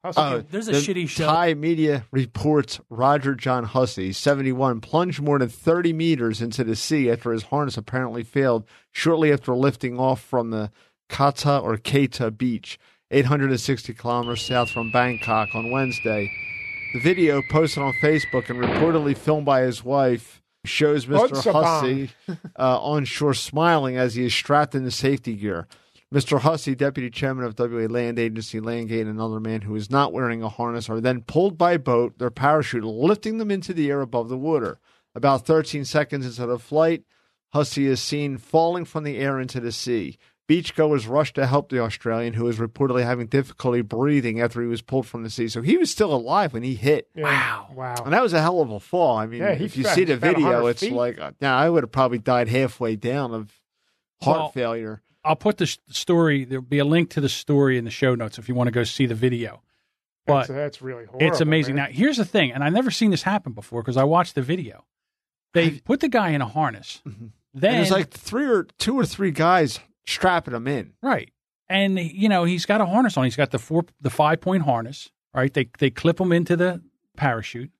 Hustle. Uh, There's a the shitty show. Thai media reports Roger John Hussey, 71, plunged more than 30 meters into the sea after his harness apparently failed shortly after lifting off from the Kata or Keita beach, 860 kilometers south from Bangkok on Wednesday. The video posted on Facebook and reportedly filmed by his wife shows Mr. Hussey [LAUGHS] uh, on shore smiling as he is strapped in the safety gear. Mr. Hussey, deputy chairman of WA Land Agency Landgate, and another man who is not wearing a harness are then pulled by boat, their parachute lifting them into the air above the water. About 13 seconds into the flight, Hussey is seen falling from the air into the sea. Beachgoers rushed to help the Australian, who was reportedly having difficulty breathing after he was pulled from the sea. So he was still alive when he hit. Yeah. Wow. Wow. And that was a hell of a fall. I mean, Yeah, if you see the video, it's feet. like, uh, now yeah, I would have probably died halfway down of heart Well, failure. I'll put the story. There'll be a link to the story in the show notes if you want to go see the video. But that's, that's really horrible. it's amazing. man. Now, here's the thing, and I've never seen this happen before because I watched the video. They put the guy in a harness. Mm-hmm. Then and there's like three or two or three guys strapping him in. Right. And you know, he's got a harness on. He's got the four the five point harness, right? They they clip him into the parachute.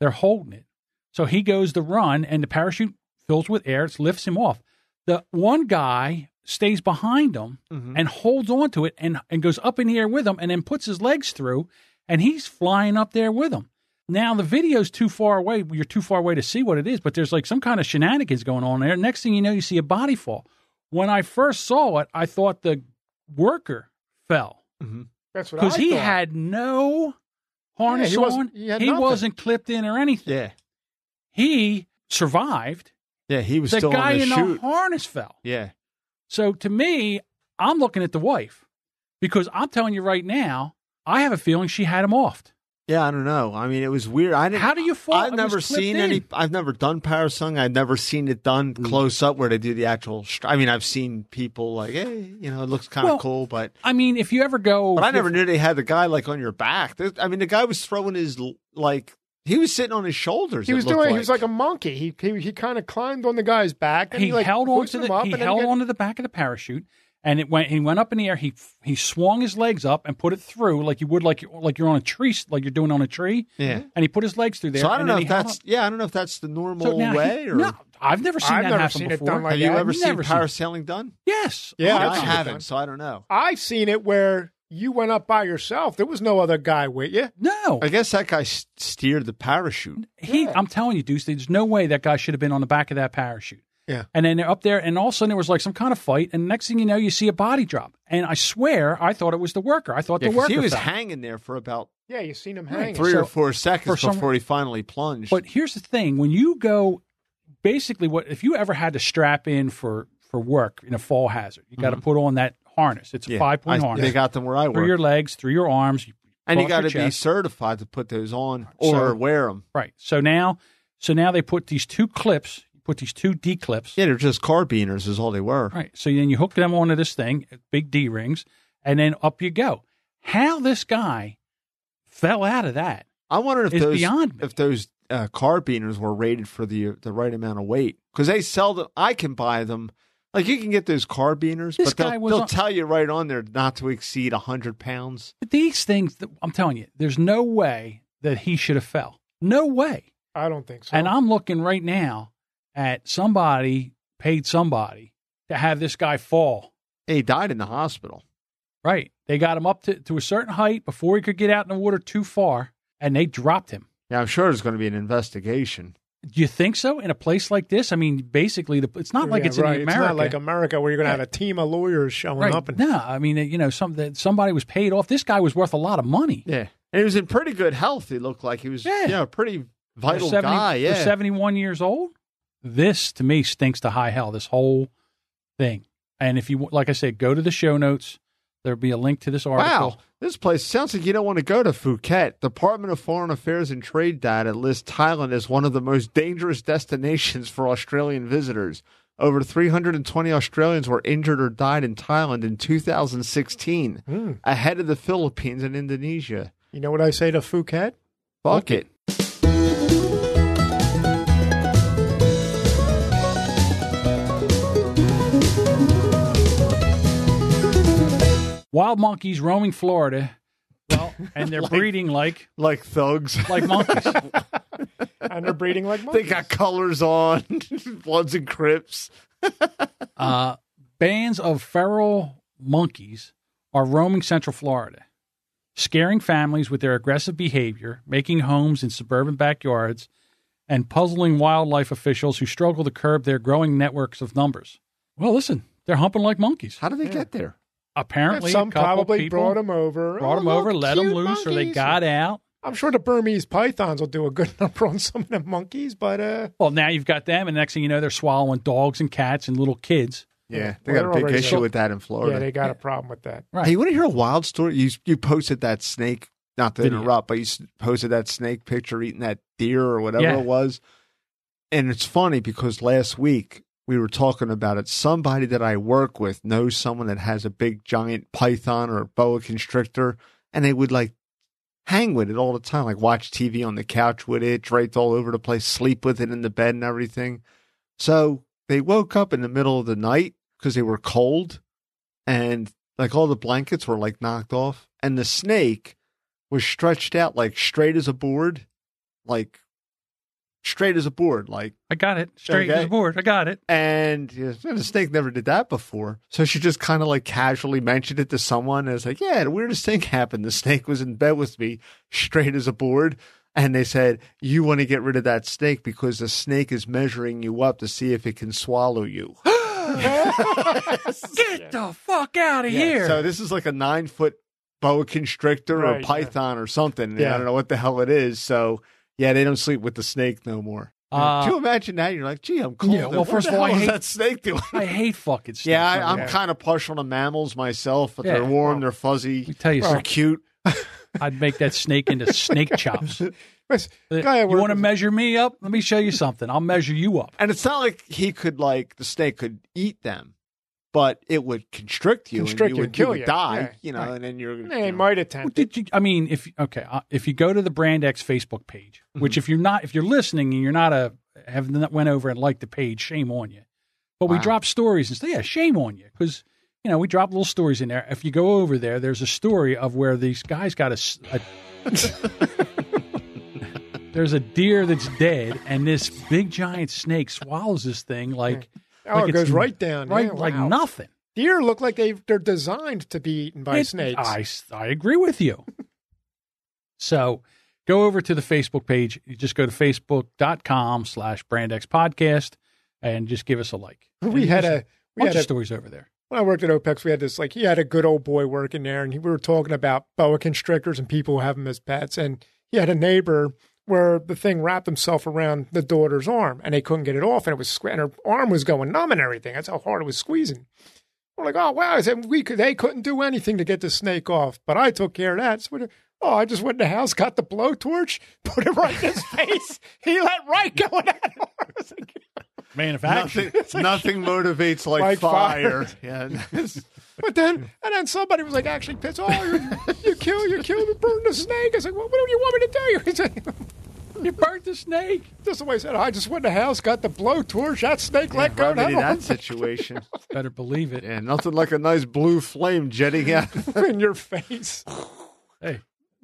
They're holding it. So he goes to run and the parachute fills with air, it lifts him off. The one guy stays behind him mm-hmm. and holds on to it and, and goes up in the air with him and then puts his legs through and he's flying up there with him. Now the video's too far away. You're too far away to see what it is, but there's like some kind of shenanigans going on there. Next thing you know, you see a body fall. When I first saw it, I thought the worker fell mm-hmm. That's what because he thought. had no harness he wasn't- on. he wasn't clipped in or anything. Yeah. He survived. Yeah, he was The still guy on the in shoot. the harness fell. yeah. So to me, I'm looking at the wife because I'm telling you right now, I have a feeling she had him offed. Yeah, I don't know. I mean, it was weird. I didn't. How do you fall? I've It never seen in. any. I've never done parasailing. I've never seen it done Mm. close up where they do the actual. str- I mean, I've seen people like, hey, you know, it looks kind of Well, cool, but I mean, if you ever go, but I never knew they had the guy like on your back. I mean, the guy was throwing his like he was sitting on his shoulders. He was looked doing. He was like a monkey. He he, he kind of climbed on the guy's back. And he, he, like, held on pushed to him the up he and then held get- onto the back of the parachute and it went he went up in the air he he swung his legs up and put it through like you would like you're- like you're on a tree like you're doing on a tree yeah. and he put his legs through there So I don't know if that's up. yeah. I don't know if that's the normal So now he- way or no I've never seen I've that never happen seen it before done like have you that. ever seen never seen- parasailing done? yes Yeah, I I've seen it haven't, so I don't know. I've seen it where you went up by yourself. There was no other guy with you. no I guess that guy steered the parachute. he I'm telling you Deuce there's no way that guy should have been on the back of that parachute Yeah. And then they're up there, and all of a sudden there was like some kind of fight, and next thing you know, you see a body drop. And I swear, I thought it was the worker. I thought Yeah, the 'cause worker he was fell. hanging there for about Yeah, you seen him hanging. three or So- four seconds for some- before he finally plunged. But here's the thing: when you go, basically, what if you ever had to strap in for for work in a fall hazard? You got to put on that harness. It's a Mm-hmm. Yeah, five point I- harness They got them where I through work. your legs, through your arms, you and you across got to your be chest. certified to put those on or So- wear them. right. So now, so now they put these two clips, put these two D clips. Yeah, they're just carbiners, is all they were. Right. So then you hook them onto this thing, big D rings, and then up you go. How this guy fell out of that? I wonder if It's those beyond me. if those uh, carbiners were rated for the the right amount of weight because they sell them. I can buy them. Like you can get those carbiners, This but they'll, guy was they'll on- tell you right on there not to exceed hundred pounds. But these things, I'm telling you, there's no way that he should have fell. No way. I don't think so. And I'm looking right now at somebody paid somebody to have this guy fall. He died in the hospital. Right. They got him up to, to a certain height before he could get out in the water too far, and they dropped him. Yeah, I'm sure there's going to be an investigation. Do you think so? In a place like this? I mean, basically, the, it's not like Yeah, it's right. in It's America. not like America where you're going to Yeah. have a team of lawyers showing right. up and no, I mean, you know, some, that somebody was paid off. This guy was worth a lot of money. Yeah, and he was in pretty good health. He looked like he was, Yeah. yeah, a pretty vital 70 guy. for Yeah, 71 years old. This to me stinks to high hell. This whole thing. And if you like, I said, go to the show notes. There'll be a link to this article. Wow, this place sounds like you don't want to go to Phuket. Department of Foreign Affairs and Trade data lists Thailand as one of the most dangerous destinations for Australian visitors. Over 320 Australians were injured or died in Thailand in 2016, Hmm. ahead of the Philippines and Indonesia. you know what I say to Phuket? Fuck it. Wild monkeys roaming Florida. Well, and they're [LAUGHS] breeding like Like thugs. like monkeys. [LAUGHS] And they're breeding like they got colors on, [LAUGHS] Bloods and Crips. uh, bands of feral monkeys are roaming Central Florida, scaring families with their aggressive behavior, making homes in suburban backyards, and puzzling wildlife officials who struggle to curb their growing networks of numbers. Well, listen, they're humping like monkeys. How did they get there? Apparently, Some a couple probably people brought them over. brought Oh, them over, let them cute loose, or they got out. I'm sure the Burmese pythons will do a good [LAUGHS] number on some of the monkeys, but uh, Well, now you've got them, and next thing you know, they're swallowing dogs and cats and little kids. Yeah, they Well, got a big issue so- with that in Florida. yeah, they got a problem with that. Right. Hey, you want to hear a wild story? You you posted that snake, not to Video. interrupt, but you posted that snake picture eating that deer or whatever Yeah. it was. And it's funny because last week we were talking about it. Somebody that I work with knows someone that has a big giant python or boa constrictor, and they would like hang with it all the time, like watch TV on the couch with it, draped all over the place, sleep with it in the bed and everything. So they woke up in the middle of the night because they were cold and like all the blankets were like knocked off and the snake was stretched out like straight as a board like straight as a board like I got it straight Okay. to the board. I got it. and yeah, the snake never did that before so she just kind of like casually mentioned it to someone and it's like yeah the weirdest thing happened the snake was in bed with me straight as a board and they said you want to get rid of that snake because the snake is measuring you up to see if it can swallow you [GASPS] Get the fuck out of here. So this is like a nine foot boa constrictor or Right, python or something. Yeah. I don't know what the hell it is. So yeah, they don't sleep with the snake no more. Uh, Can you imagine that? You're like, gee, I'm cold. Yeah, well, What first of all, I hate- that snake doing? [LAUGHS] I hate fucking snakes. yeah, I, I'm Yeah. kind of partial to mammals myself. But Yeah. They're warm, they're Let fuzzy, me tell you they're cute. [LAUGHS] I'd make that snake into snake chops. Guy you want to measure me up? Let me show you something. I'll measure you up. And it's not like he could like the snake could eat them, but it would constrict you Constrict and you you would, kill would you. die. Yeah, you know, right. and then you're. They you know. might Well, attempt it. did you? I mean, if okay, uh, if you go to the Brand X Facebook page, which if you're not, if you're listening and you're not a have not went over and liked the page, shame on you. But we drop stories and say, yeah, shame on you because you know we drop little stories in there. If you go over there, there's a story of where these guys got a. [LAUGHS] there's a deer that's dead, and this big giant snake swallows this thing like Oh, like it goes right down. right yeah, like wow. nothing. Deer look like they they're designed to be eaten by It- snakes. I agree with you. [LAUGHS] so go over to the Facebook page. You just go to facebook.com slash brandx podcast. and just give us a like. We And had a we bunch had of a stories over there. when I worked at OPEX, we had this like he had a good old boy working there, and he, we were talking about boa constrictors and people who have them as pets. And he had a neighbor where the thing wrapped himself around the daughter's arm, and they couldn't get it off, and it was sque- and her arm was going numb and everything. That's how hard it was squeezing. We're like, oh wow! I said we could, they couldn't do anything to get the snake off, but I took care of that. So we- oh, I just went in the house, got the blowtorch, [LAUGHS] put it right in his [LAUGHS] face. He let right go in that arm. [LAUGHS] I was like, Manufacturing. Nothing, nothing motivates like, Like fire. fire. Yeah. But then, and then somebody was like, actually pissed. Oh, you, you kill, you killed, you burned the snake. I was like, well, what do you want me to do? He [LAUGHS] said, you burnt the snake. Just the way he said, I just went in the house, got the blowtorch, that snake let go. remedy That that situation. [LAUGHS] Better believe it. Yeah, nothing like a nice blue flame jetting out. [LAUGHS] in your face. Hey,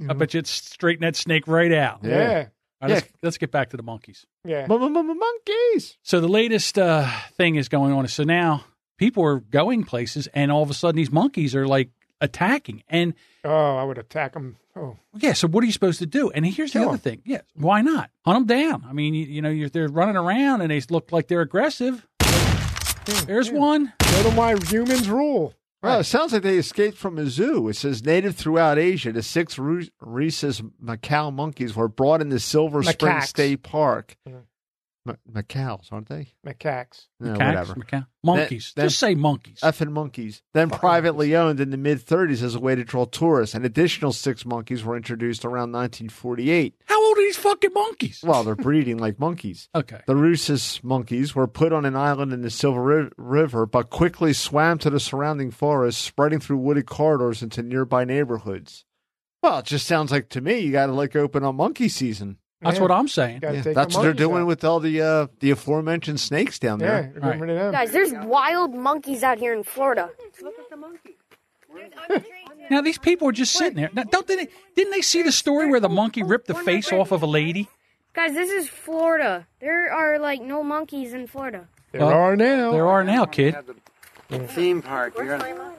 I bet you it's straightened that snake right out. Yeah. Yeah. All right, let's, let's get back to the monkeys. Yeah. Monkeys. So the latest uh, thing is going on. So now people are going places, and all of a sudden these monkeys are like attacking. And Oh, I would attack them. Oh, yeah, so what are you supposed to do? And here's the other other 'em. thing. Yeah, why not hunt them down? I mean, you, you know, you're, they're running around and they look like they're aggressive. There's one. go to my humans rule. Well, it sounds like they escaped from a zoo. It says native throughout Asia, the six rhesus macaw monkeys were brought into Silver Spring State Park. Mhm. Ma- macaws, aren't they? Macaques. No, Macaques, whatever. maca- monkeys. Then- Just say monkeys. Effing monkeys. Then privately owned in the mid 30s as a way to draw tourists. An additional six monkeys were introduced around 1948. How old are these fucking monkeys? Well, they're breeding like monkeys. [LAUGHS] Okay. The rhesus monkeys were put on an island in the Silver Ri- River, but quickly swam to the surrounding forest, spreading through wooded corridors into nearby neighborhoods. Well, it just sounds like to me you got to like open up monkey season. That's Yeah. what I'm saying. Yeah, that's what they're doing out. with all the uh, the aforementioned snakes down there. get Right. them. Guys, there's wild monkeys out here in Florida. Now these people are just sitting there. Now, don't they? Didn't they see the story where the monkey ripped the face off of a lady? Guys, this is Florida. There are like no monkeys in Florida. There Well, are now. There are now, kid. Theme park. You're gonna,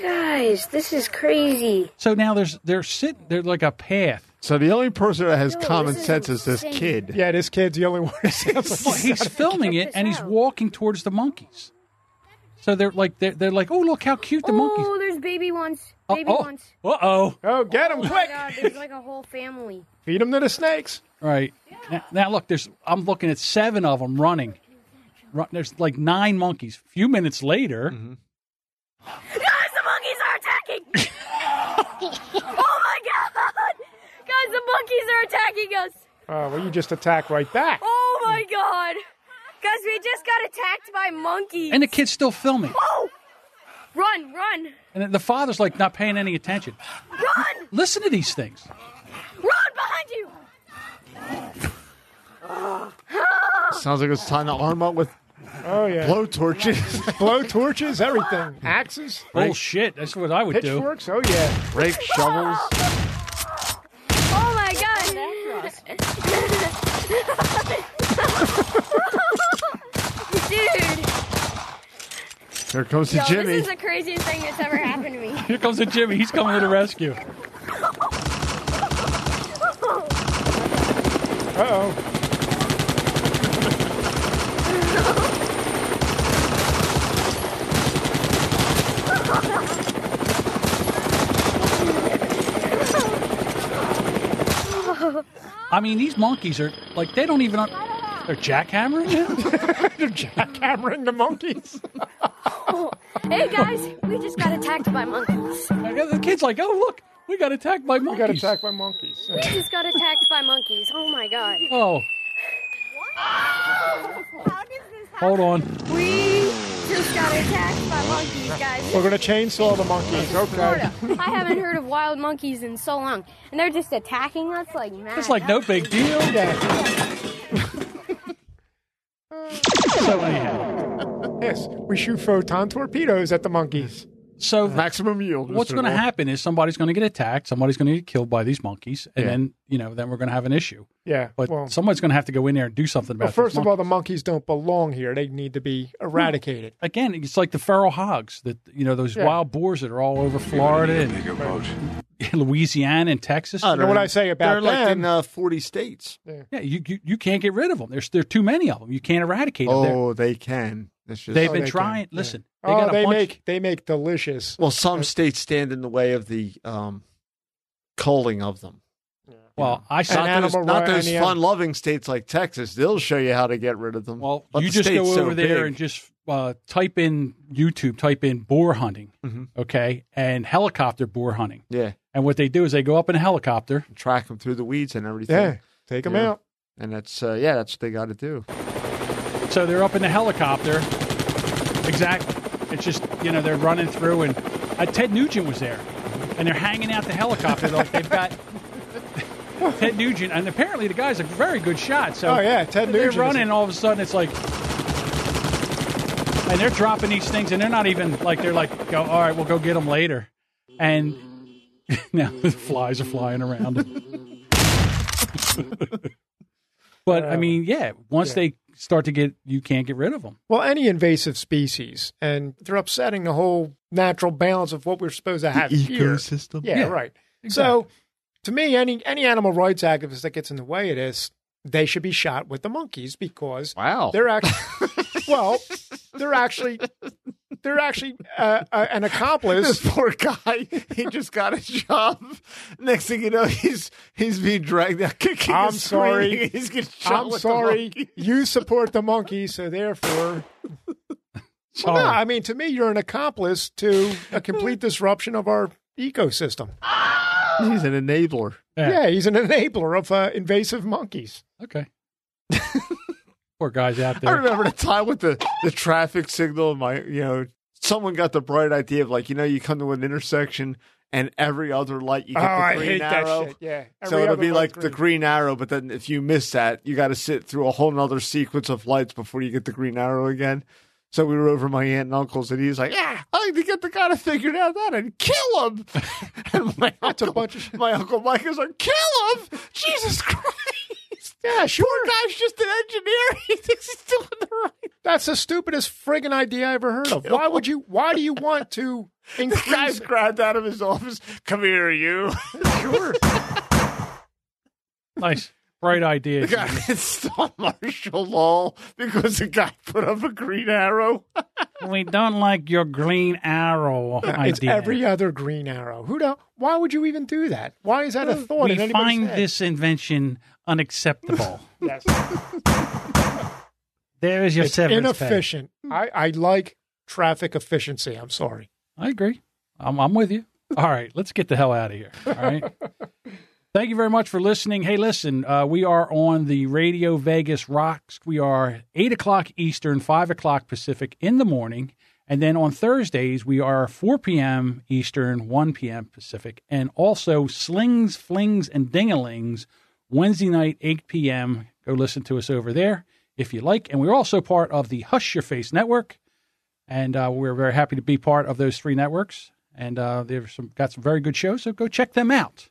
Guys, this is crazy. So now there's they're sitting. They're like a path. So the only person that has Yo, common this is sense is this insane. kid. Yeah, this kid's the only one. who sounds Well, like he's filming it and he's walking towards the monkeys. So they're like they're, they're like, oh look how cute the monkeys. Oh, there's baby ones. Baby oh, ones. uh oh. Oh, get him Oh my quick! god, there's like a whole family. Feed him to the snakes. Right now, now look, there's I'm looking at seven of them running. Run, there's like nine monkeys. A few minutes later, Guys, the monkeys are attacking! oh my god! Guys, the monkeys are attacking us! Oh, well, you just attack right back. Oh my god! Guys, we just got attacked by monkeys. and the kid's still filming, Oh! Run, run, and the father's like not paying any attention. run! Listen to these things. Run behind you! Sounds like it's time to arm up with Oh yeah, blow torches. [LAUGHS] blow torches, everything, axes, Bullshit. That's what I would do. pitchforks. Oh yeah. Rake shovels. My god! Dude! Here comes the Yo, Jimmy. this is the craziest thing that's ever happened to me. Here comes the Jimmy. He's coming to the rescue. [LAUGHS] Uh oh. I mean, these monkeys are like they don't even. They're jackhammering him. [LAUGHS] They're jackhammering the monkeys. Hey guys, we just got attacked by monkeys. the kid's like, "Oh look, we got attacked by monkeys. We monkeys." got attacked by monkeys. We just got attacked by monkeys. Oh my god. Oh, What? How does this happen? hold on. We just got attacked by monkeys, guys. We're gonna chainsaw the monkeys. Okay. I haven't heard of wild monkeys in so long, and they're just attacking us like mad. It's like no big deal. Yeah. [LAUGHS] So anyhow, Yes, we shoot photon torpedoes at the monkeys. So Maximum yield. what's going to happen is somebody's going to get attacked. Somebody's going to get killed by these monkeys, and Yeah. then you know, then we're going to have an issue. Yeah. But well, somebody's going to have to go in there and do something about. well, first these of all, the monkeys. monkeys don't belong here. They need to be eradicated. again, it's like the feral hogs that you know those Yeah. wild boars that are all over Florida and [LAUGHS] Louisiana and Texas. Oh, You know what I say about They're like them? in uh, 40 states. yeah, you, you you can't get rid of them. There's there are too many of them. You can't eradicate them. They're- Oh, they can. It's just, They've Oh, been they can. trying. Yeah. Listen, they oh, got a they bunch. make they make delicious. well, some states stand in the way of the um, culling of them. well, I And saw. Not those, animal not those and the- fun-loving states like Texas. They'll show you how to get rid of them. Well, But you the just go state's so over there big. and just uh, type in YouTube, type in boar hunting, Mhm. okay, and helicopter boar hunting. yeah, And what they do is they go up in a helicopter. track them through the weeds and everything. Yeah, take them Yeah. out. And that's uh, yeah, that's what they got to do. So they're up in the helicopter. Exactly. It's just you know they're running through, and uh, Ted Nugent was there, and they're hanging out the helicopter like they've got [LAUGHS] Ted Nugent, and apparently the guy's a very good shot. So Oh, yeah, Ted Nugent. they're Nugent is running, and all of a sudden it's like. And they're dropping these things, and they're not even like they're like, "Go, all right, we'll go get them later," and [LAUGHS] now the flies are flying around. [LAUGHS] but I mean, yeah, once Yeah. they start to get, you can't get rid of them. Well, any invasive species, and they're upsetting the whole natural balance of what we're supposed to have here. ecosystem. Yeah, Yeah, right. exactly. So, to me, any any animal rights activist that gets in the way of this, they should be shot with the monkeys because Wow. they're actually [LAUGHS] well, they're actually they're actually uh, uh, an accomplice. this poor guy, he just got a job. Next thing you know, he's he's being dragged out kicking. I'm sorry. He's getting shot I'm sorry, you support the monkeys, so therefore. [LAUGHS] Well, Sorry. no, I mean, to me, you're an accomplice to a complete disruption of our ecosystem. He's an enabler. Yeah. Yeah, he's an enabler of uh, invasive monkeys. Okay. [LAUGHS] Poor guys out there. I remember the time with the, the traffic signal. and My, you know, someone got the bright idea of like, you know, you come to an intersection and every other light you get oh, the I green hate arrow. that shit. Yeah, So it'll be like light's the green. green arrow, but then if you miss that, you got to sit through a whole nother sequence of lights before you get the green arrow again. So we were over my aunt and uncle's, and he's like, "Yeah, I need to get the guy to figure out that and kill him." [LAUGHS] and my That's a bunch of- my uncle Mike is like, "Kill him! Jesus Christ!" Yeah, sure. Poor guy's just an engineer. [LAUGHS] He thinks he's doing the right. That's the stupidest friggin' idea I ever heard of. Why would you? Why do you want to [LAUGHS] The guy's grabbed out of his office. Come here, you. [LAUGHS] Sure. Nice. Bright idea. The guy installed martial law because the guy put up a green arrow. we don't like your green arrow It's idea. every other green arrow. Who do? Why would you even do that? Why is that a uh, thought we anybody's find head? this invention unacceptable. [LAUGHS] Yes. there is your It's severance pay. inefficient. I, I like traffic efficiency. I'm sorry. I agree. I'm, I'm with you. All right, let's get the hell out of here. All right. Thank you very much for listening. Hey, listen, uh, we are on the Radio Vegas Rocks. We are 8 o'clock Eastern, 5 o'clock Pacific in the morning. And then on Thursdays, we are 4 p.m. Eastern, 1 p.m. Pacific. And also Slings, Flings, and Dingalings, Wednesday night, 8 p.m. Go listen to us over there if you like. And we're also part of the Hush Your Face Network and uh, we're very happy to be part of those three networks. And uh, they've some, got some very good shows, so go check them out.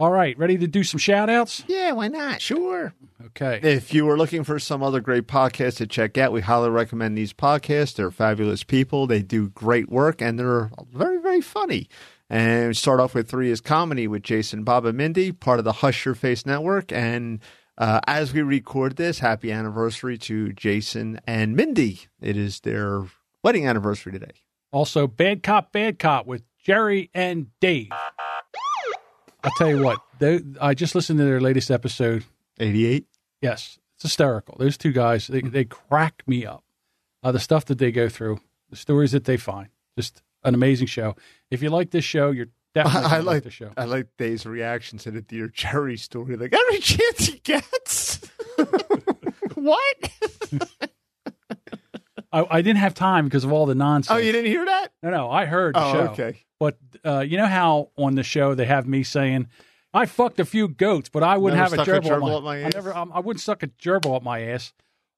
All right, ready to do some shout outs? Yeah, why not? Sure. Okay. If you were looking for some other great podcasts to check out, we highly recommend these podcasts. They're fabulous people. They do great work and they're very, very funny. And we start off with Three is Comedy with Jason, Bob, and Mindy, part of the Hush Your Face Network. And uh, as we record this, happy anniversary to Jason and Mindy. It is their wedding anniversary today. Also, Bad Cop, Bad Cop with Jerry and Dave. I'll tell you what, they, I just listened to their latest episode. 88. Yes, it's hysterical. Those two guys, they, they crack me up. Uh, the stuff that they go through, the stories that they find, just an amazing show. If you like this show, you're definitely [LAUGHS] I gonna like like the show. I like Dave's reaction to the Dear Jerry story. Like every chance he gets. [LAUGHS] what? [LAUGHS] I, I didn't have time because of all the nonsense. Oh, you didn't hear that? No, no, I heard the Oh, show. okay. But uh, you know how on the show they have me saying, "I fucked a few goats, but I wouldn't Never have a stuck a gerbil, gerbil up up my I never, um, I wouldn't suck a gerbil up my ass."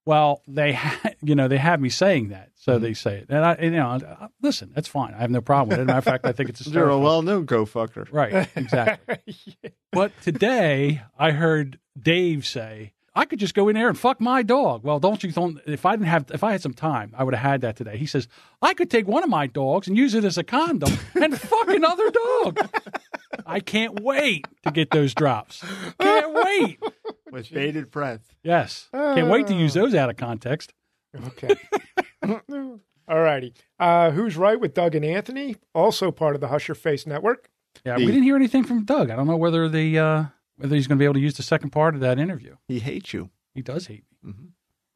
Well, they, ha- you know, they have me saying that, so Mm-hmm. they say it, and I, and, you know, I- listen, that's fine. I have no problem with it. As a matter of fact, I think it's [LAUGHS] You're a hysterical. well-known go fucker. Right, exactly. [LAUGHS] But today I heard Dave say, I could just go in there and fuck my dog. Well, don't you think if I didn't have if I had some time, I would have had that today. He says, I could take one of my dogs and use it as a condom and fuck another dog. I can't wait to get those drops. Can't wait. with bated breath. Yes. Can't wait to use those out of context. Okay. All righty. Uh, who's right with Doug and Anthony? Also part of the Hush Your Face Network. Yeah, The- we didn't hear anything from Doug. I don't know whether the uh, whether he's going to be able to use the second part of that interview. He hates you. He does hate me.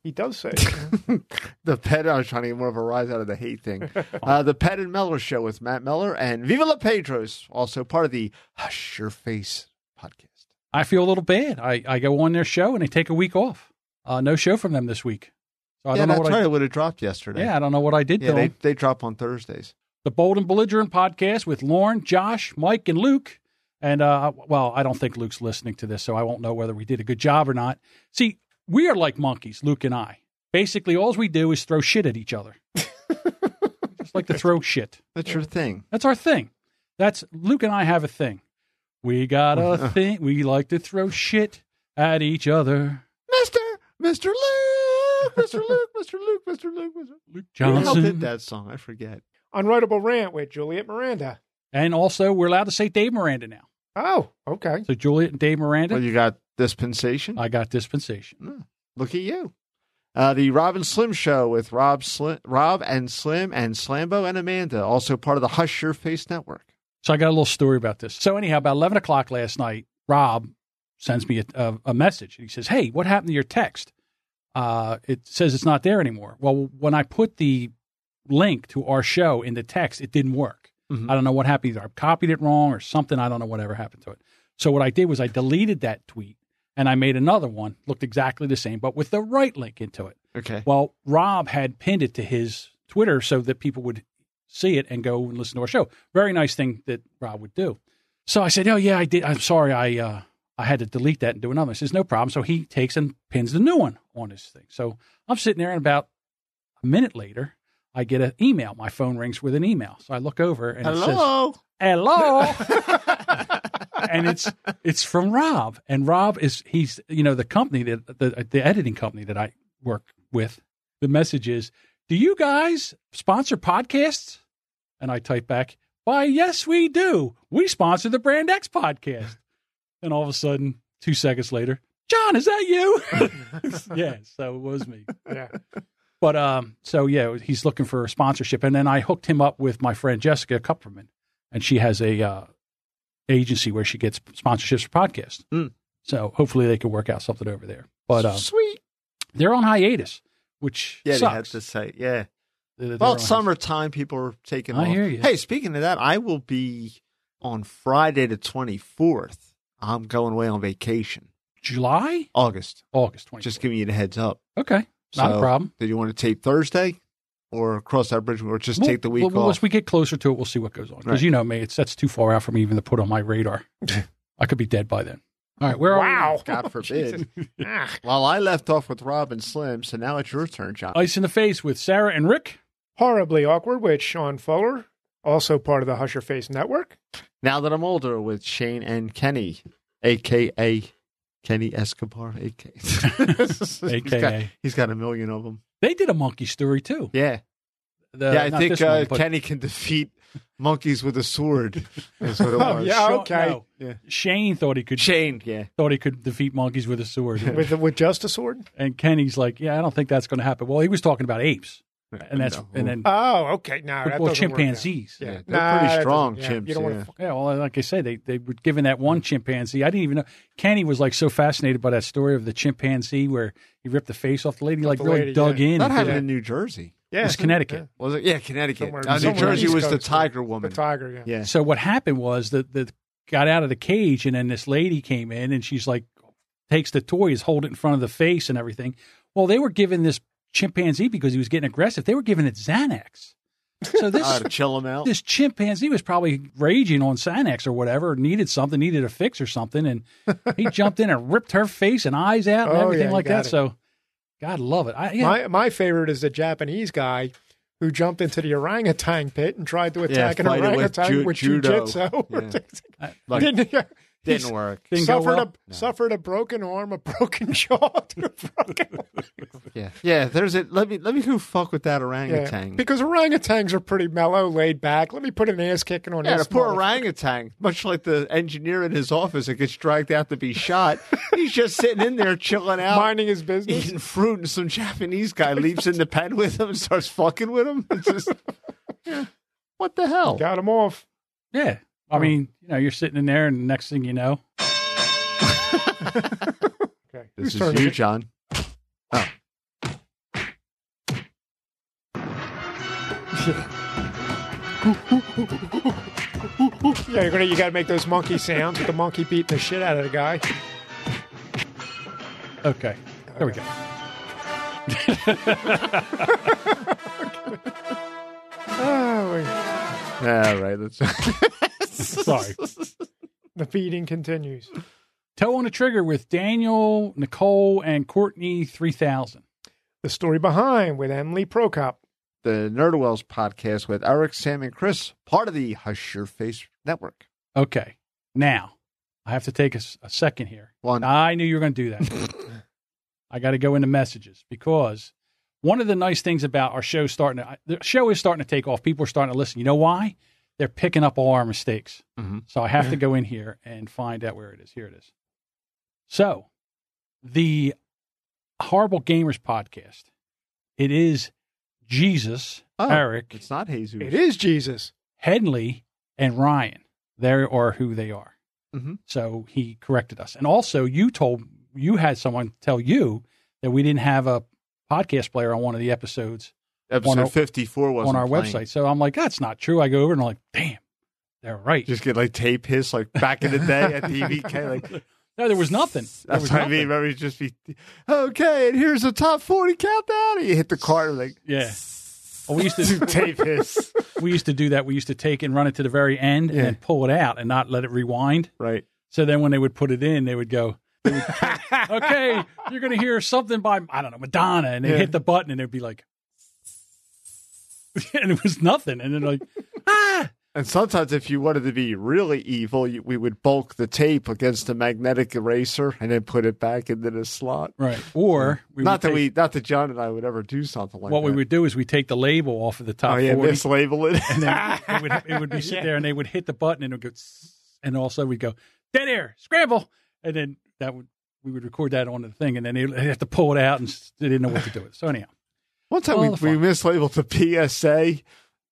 He does say. [LAUGHS] the pet. I was trying to get more of a rise out of the hate thing. [LAUGHS] Uh, the Ped and Mellor Show with Matt Mellor and Viva La Pedros, also part of the Hush Your Face podcast. I feel a little bad. I, I go on their show and they take a week off. Uh, no show from them this week. So I yeah, don't know right. I would have dropped yesterday. Yeah, I don't know what I did yeah. They they drop on Thursdays. The Bold and Belligerent podcast with Lauren, Josh, Mike, and Luke. And uh, well, I don't think Luke's listening to this, so I won't know whether we did a good job or not. See, we are like monkeys, Luke and I. Basically, all we do is throw shit at each other. [LAUGHS] Just like to throw shit. That's your thing. That's our thing. That's Luke and I have a thing. We got a [LAUGHS] thing. We like to throw shit at each other. Mister, Mister Luke, Luke, Mister Luke, Mister Luke, Mister Luke Who the hell Johnson. did that song? I forget. Unwritable Rant with Juliet Miranda. And also, we're allowed to say Dave Miranda now. Oh, okay. So Juliet and Dave Miranda. Well, you got dispensation. I got dispensation. Look at you. Uh, the Rob and Slim Show with Rob, Slim, Rob and Slim and Slambo and Amanda, also part of the Hush Your Face Network. So I got a little story about this. So anyhow, about eleven o'clock last night, Rob sends me a, a, a message. He says, "Hey, what happened to your text? Uh, it says it's not there anymore." Well, when I put the link to our show in the text, it didn't work. Mhm. I don't know what happened. Either I copied it wrong or something. I don't know whatever happened to it. So what I did was I deleted that tweet and I made another one, looked exactly the same, but with the right link into it. Okay. Well, Rob had pinned it to his Twitter so that people would see it and go and listen to our show. Very nice thing that Rob would do. So I said, "Oh yeah, I did. I'm sorry, I uh, I had to delete that and do another." He says, "No problem." So he takes and pins the new one on his thing. So I'm sitting there, and about a minute later, I get an email. My phone rings with an email. So I look over, and it says, Hello. "Hello." [LAUGHS] and it's it's from Rob, and Rob is he's you know the company that the the editing company that I work with. The message is, "Do you guys sponsor podcasts?" And I type back, "Why, yes, we do. We sponsor the Brand X podcast." And all of a sudden, two seconds later, John, is that you? [LAUGHS] yeah, so it was me. Yeah. But um, so yeah, he's looking for a sponsorship, and then I hooked him up with my friend Jessica Kupferman, and she has a uh, agency where she gets sponsorships for podcasts. Mm. So hopefully they can work out something over there. But um, Sweet. they're on hiatus, which Yeah, they had to say, yeah. They're- they're Well, on it's summertime. People are taking I off. hear you. Hey, speaking of that, I will be on Friday the 24th. I'm going away on vacation. July, August. August twenty. Just giving you the heads up. Okay, not a problem. Did you want to tape Thursday or cross that bridge or just We'll- take the week well, off? As we get closer to it, we'll see what goes on. Because Right. you know me, it's that's too far out for me even to put on my radar. [LAUGHS] I could be dead by then. All right, where are Wow. [LAUGHS] God forbid. [LAUGHS] Ah, well, I left off with Rob and Slim, so now it's your turn, John. Ice in the face with Sarah and Rick. horribly awkward with Sean Fuller, also part of the Hush Your Face Network. Now that I'm older with Shane and Kenny, aka Kenny Escobar, aka. [LAUGHS] He's got, he's got a million of them. They did a monkey story too. Yeah. The- yeah, I think uh, one, but Kenny can defeat monkeys with a sword. Is what it [LAUGHS] was. yeah, Sha- okay. no. Yeah. Shane thought he could Shane, yeah. thought he could defeat monkeys with a sword, [LAUGHS] With with just a sword? and Kenny's like, "Yeah, I don't think that's going to happen." Well, he was talking about apes, and that's No. and then Oh, okay. now that well, doesn't work out. chimpanzees. Yeah, Yeah, they're Nah, pretty strong doesn't- yeah, chimps, You don't yeah. want. Yeah, well, like I say, they they were given that one chimpanzee. I didn't even know. Kenny was like so fascinated by that story of the chimpanzee where he ripped the face off the lady. He like the really lady, dug yeah. in. That happened did- in New Jersey. Yeah, It was Connecticut. Was it? Yeah, Connecticut. Somewhere- Uh, New Jersey was the Coast, tiger The woman. tiger, yeah. Yeah. So what happened was that the got out of the cage, and then this lady came in, and she's like, takes the toys, hold it in front of the face, and everything. Well, they were given this chimpanzee because he was getting aggressive. They were giving it Xanax. So this [LAUGHS] Uh, to chill him out. this chimpanzee was probably raging on Xanax or whatever, needed something, needed a fix or something, and he [LAUGHS] jumped in and ripped her face and eyes out and Oh, everything yeah, like that. it. So, God love it. I, yeah, My my favorite is the Japanese guy who jumped into the orangutan pit and tried to attack an fight it with orangutan ju- with, judo. jujitsu. [LAUGHS] Yeah. Like- Didn't work. Didn't suffered well? a suffered a broken arm, a broken [LAUGHS] jaw, a broken Yeah, yeah. There's a let me let me who fuck with that yeah. orangutan. Because orangutans are pretty mellow, laid back. Let me put an ass kicking on Yeah, this the poor motherfucker. orangutan, much like the engineer in his office that gets dragged out to be shot, he's just sitting in there chilling out, minding his business. eating fruit, and some Japanese guy leaps in the pen with him and starts fucking with him. It's just, yeah, what the hell? Got him off. Yeah. I oh. mean, you know, you're sitting in there, and the next thing you know, Okay. This Whose is you. John. Oh, Yeah, you're gonna you gotta make those monkey sounds with the monkey beating the shit out of the guy. okay, there we go. [LAUGHS] Oh, wait. yeah, right. Let's. [LAUGHS] [LAUGHS] Sorry. the feeding continues. Toe on the trigger with Daniel, Nicole, and Courtney 3000. The story behind with Emily Prokop. the Nerdowells podcast with Eric, Sam, and Chris, part of the Hush Your Face network. Okay. Now, I have to take a second here. One. I knew you were going to do that. [LAUGHS] I got to go into messages because one of the nice things about our show starting to, the show is starting to take off. People are starting to listen. You know why? They're picking up all our mistakes. Mhm. So I have to go in here and find out where it is. Here it is. So, the Horrible Gamers podcast. It is Jesus, Oh, Eric, It's not Jesus. It is Jesus. Henley, and Ryan. They are who they are. Mhm. So he corrected us. And also, you told you had someone tell you that we didn't have a podcast player on one of the episodes Episode our- 54 was on our website. So I'm like, that's not true. I go over and I'm like, damn, they're right. Just get like tape hiss like back in the day at [LAUGHS] DVK. Like no, there was nothing. There that's was what I nothing. mean. Remember, it'd just be okay. And here's the top 40 countdown. And you hit the card like Yeah. Well, we used to [LAUGHS] tape hiss. we used to do that. We used to take and run it to the very end and Yeah. then pull it out and not let it rewind. Right. So then when they would put it in, they would go, they would [LAUGHS] click, okay, you're going to hear something by, I don't know, Madonna. And they Yeah. hit the button and it'd be like, [LAUGHS] and it was nothing. And then like, [LAUGHS] ah, And sometimes, if you wanted to be really evil, you, we would bulk the tape against a magnetic eraser and then put it back into the slot. right. Or we not would that take- we, not that John and I would ever do something like what that. What we would do is we take the label off of the top oh yeah, 40 mislabel it. and then [LAUGHS] it would, it would be sitting there and they would hit the button and it would go, tss, and also we'd go, dead air, scramble. And then that would, we would record that on the thing and then they'd have to pull it out and s- they didn't know what to do with it. So anyhow, One time we, we mislabeled the PSA.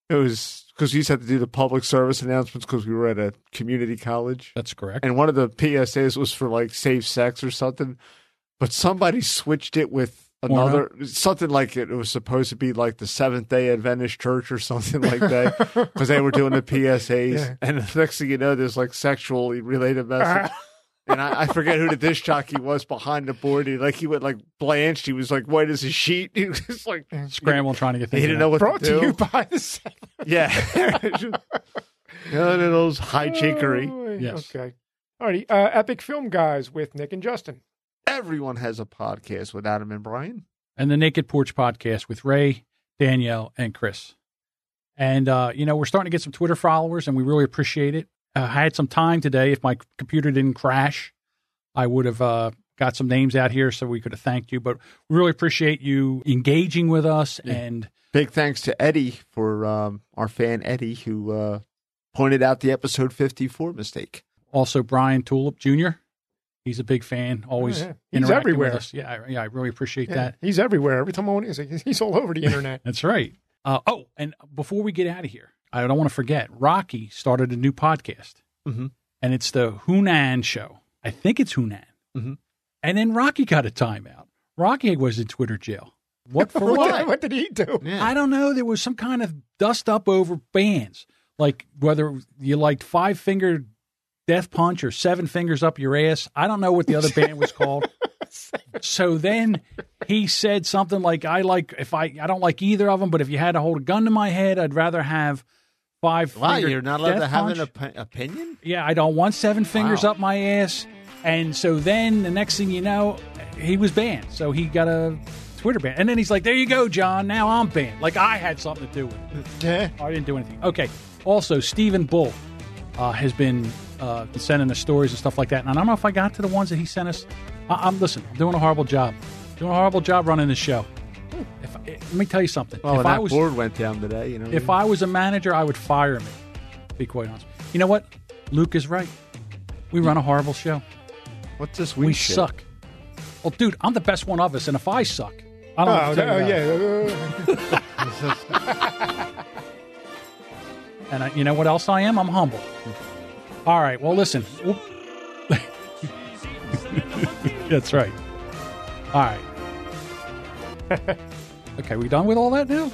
It was because we used to have to do the public service announcements because we were at a community college. that's correct. And one of the PSAs was for like safe sex or something. But somebody switched it with another something like it, it was supposed to be like the Seventh day Adventist Church or something like that [LAUGHS] because they were doing the PSAs. Yeah. And the next thing you know, there's like sexually related message. [LAUGHS] And I, I forget who the disc jockey was behind the board. He like he went like blanched. He was like white as a sheet. [LAUGHS] He was just like Scramble trying to get He didn't out. know what Brought to to do. you by the seven. Yeah. [LAUGHS] None of those high chinkery. Oh, Yes. Okay. Alrighty. Uh, Epic Film Guys with Nick and Justin. Everyone has a podcast with Adam and Brian. and the Naked Porch podcast with Ray, Danielle, and Chris. And, uh, you know, we're starting to get some Twitter followers, and we really appreciate it. Uh, I had some time today. If my computer didn't crash, I would have uh, got some names out here so we could have thanked you. But we really appreciate you engaging with us. And Big thanks to Eddie for um, our fan Eddie who uh, pointed out the episode 54 mistake. also Brian Tulip Jr. He's a big fan, always Oh, yeah. He's everywhere. with us. Yeah, I- yeah, I really appreciate Yeah, that. he's everywhere. Every time I want to, he's, he's all over the [LAUGHS] internet. That's right. Uh, oh, and before we get out of here, I don't want to forget Rocky started a new podcast, Mhm. and it's the Hunan Show. I think it's Hunan. Mhm. And then Rocky got a timeout. Rocky was in Twitter jail. What for [LAUGHS] what, what? Did, what did he do? Yeah. I don't know. There was some kind of dust up over bands, like whether you liked Five Finger Death Punch or Seven Fingers Up Your Ass. I don't know what the other band was called. [LAUGHS] so then he said something like, "I like if I I don't like either of them, but if you had to hold a gun to my head, I'd rather have Five Wow, you're not allowed to have Punch. an op- opinion? Yeah, I don't want seven fingers Wow. up my ass. And so then the next thing you know, he was banned. So he got a Twitter ban. And then he's like, there you go, John. Now I'm banned. Like I had something to do with it. [LAUGHS] Yeah. I didn't do anything. Okay. Also, Stephen Bull uh, has been uh, sending us stories and stuff like that. And I don't know if I got to the ones that he sent us. I, I'm listen. I'm doing a horrible job. Doing a horrible job running this show. If, eh, let me tell you something. Well, if when I that was board went down today, you know. if I was a manager, I would fire me. To be quite honest. You know what? Luke is right. We run a horrible show. what's this We week? shit? suck. Well, dude, I'm the best one of us, and if I suck, I Oh, don't. have to tell oh, you that. yeah. [LAUGHS] And I, you know what else I am? I'm humble. All right. Well, listen. [LAUGHS] Whoop. That's right. All right. [LAUGHS] Okay, we done with all that now?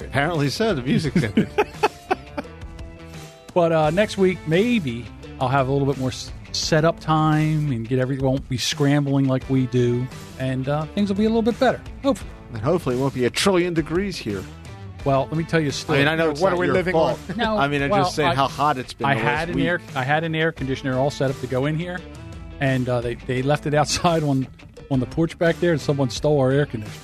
Apparently so. The music's ended. [LAUGHS] [LAUGHS] But uh, next week, maybe I'll have a little bit more s- setup time and get everything. Won't be scrambling like we do, and uh, things will be a little bit better. Hopefully. and hopefully it won't be a trillion degrees here. Well, let me tell you a I story. mean, I know it's what not are we your living fault. on? No, I mean, I'm well, just saying I- how hot it's been. I the had last an week. air I had an air conditioner all set up to go in here, and uh, they they left it outside on on the porch back there, and someone stole our air conditioner.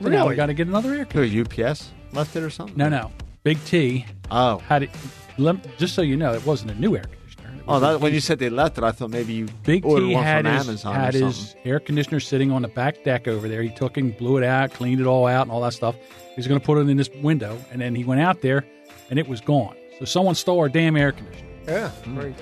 So now we Really? got to get another air conditioner. Who, UPS left it or something? No, no, Big T Oh, had it. Lem- just so you know, it wasn't a new air conditioner. It oh, was that, when you said they left it, I thought maybe you Big ordered T one had from his Amazon had or his air conditioner sitting on the back deck over there. He took it, blew it out, cleaned it all out, and all that stuff. He's going to put it in this window, and then he went out there, and it was gone. So someone stole our damn air conditioner. yeah, right.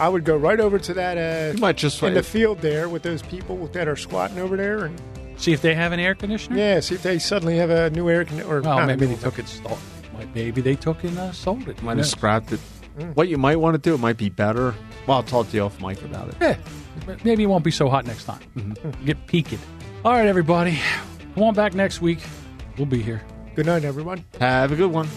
So I would go right over to that uh, You might just in the field there with those people that are squatting over there, and see if they have an air conditioner. yeah, see if they suddenly have a new air conditioner. Or Well, not maybe new they took it. Stole, might- maybe they took and uh, sold it. might Who have scrapped it. Mm. What you might want to do, it might be better. Well, I'll talk to you off mic about it. Yeah, maybe it won't be so hot next time. Mm-hmm. [LAUGHS] Get peaked. All right, everybody, come on back next week. We'll be here. Good night, everyone. Have a good one.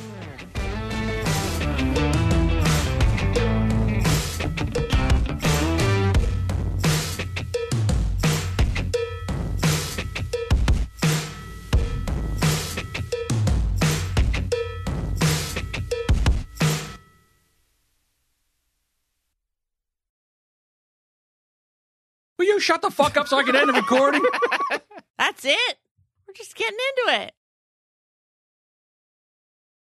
Shut the fuck up so I can end the recording? [LAUGHS] That's it. We're just getting into it.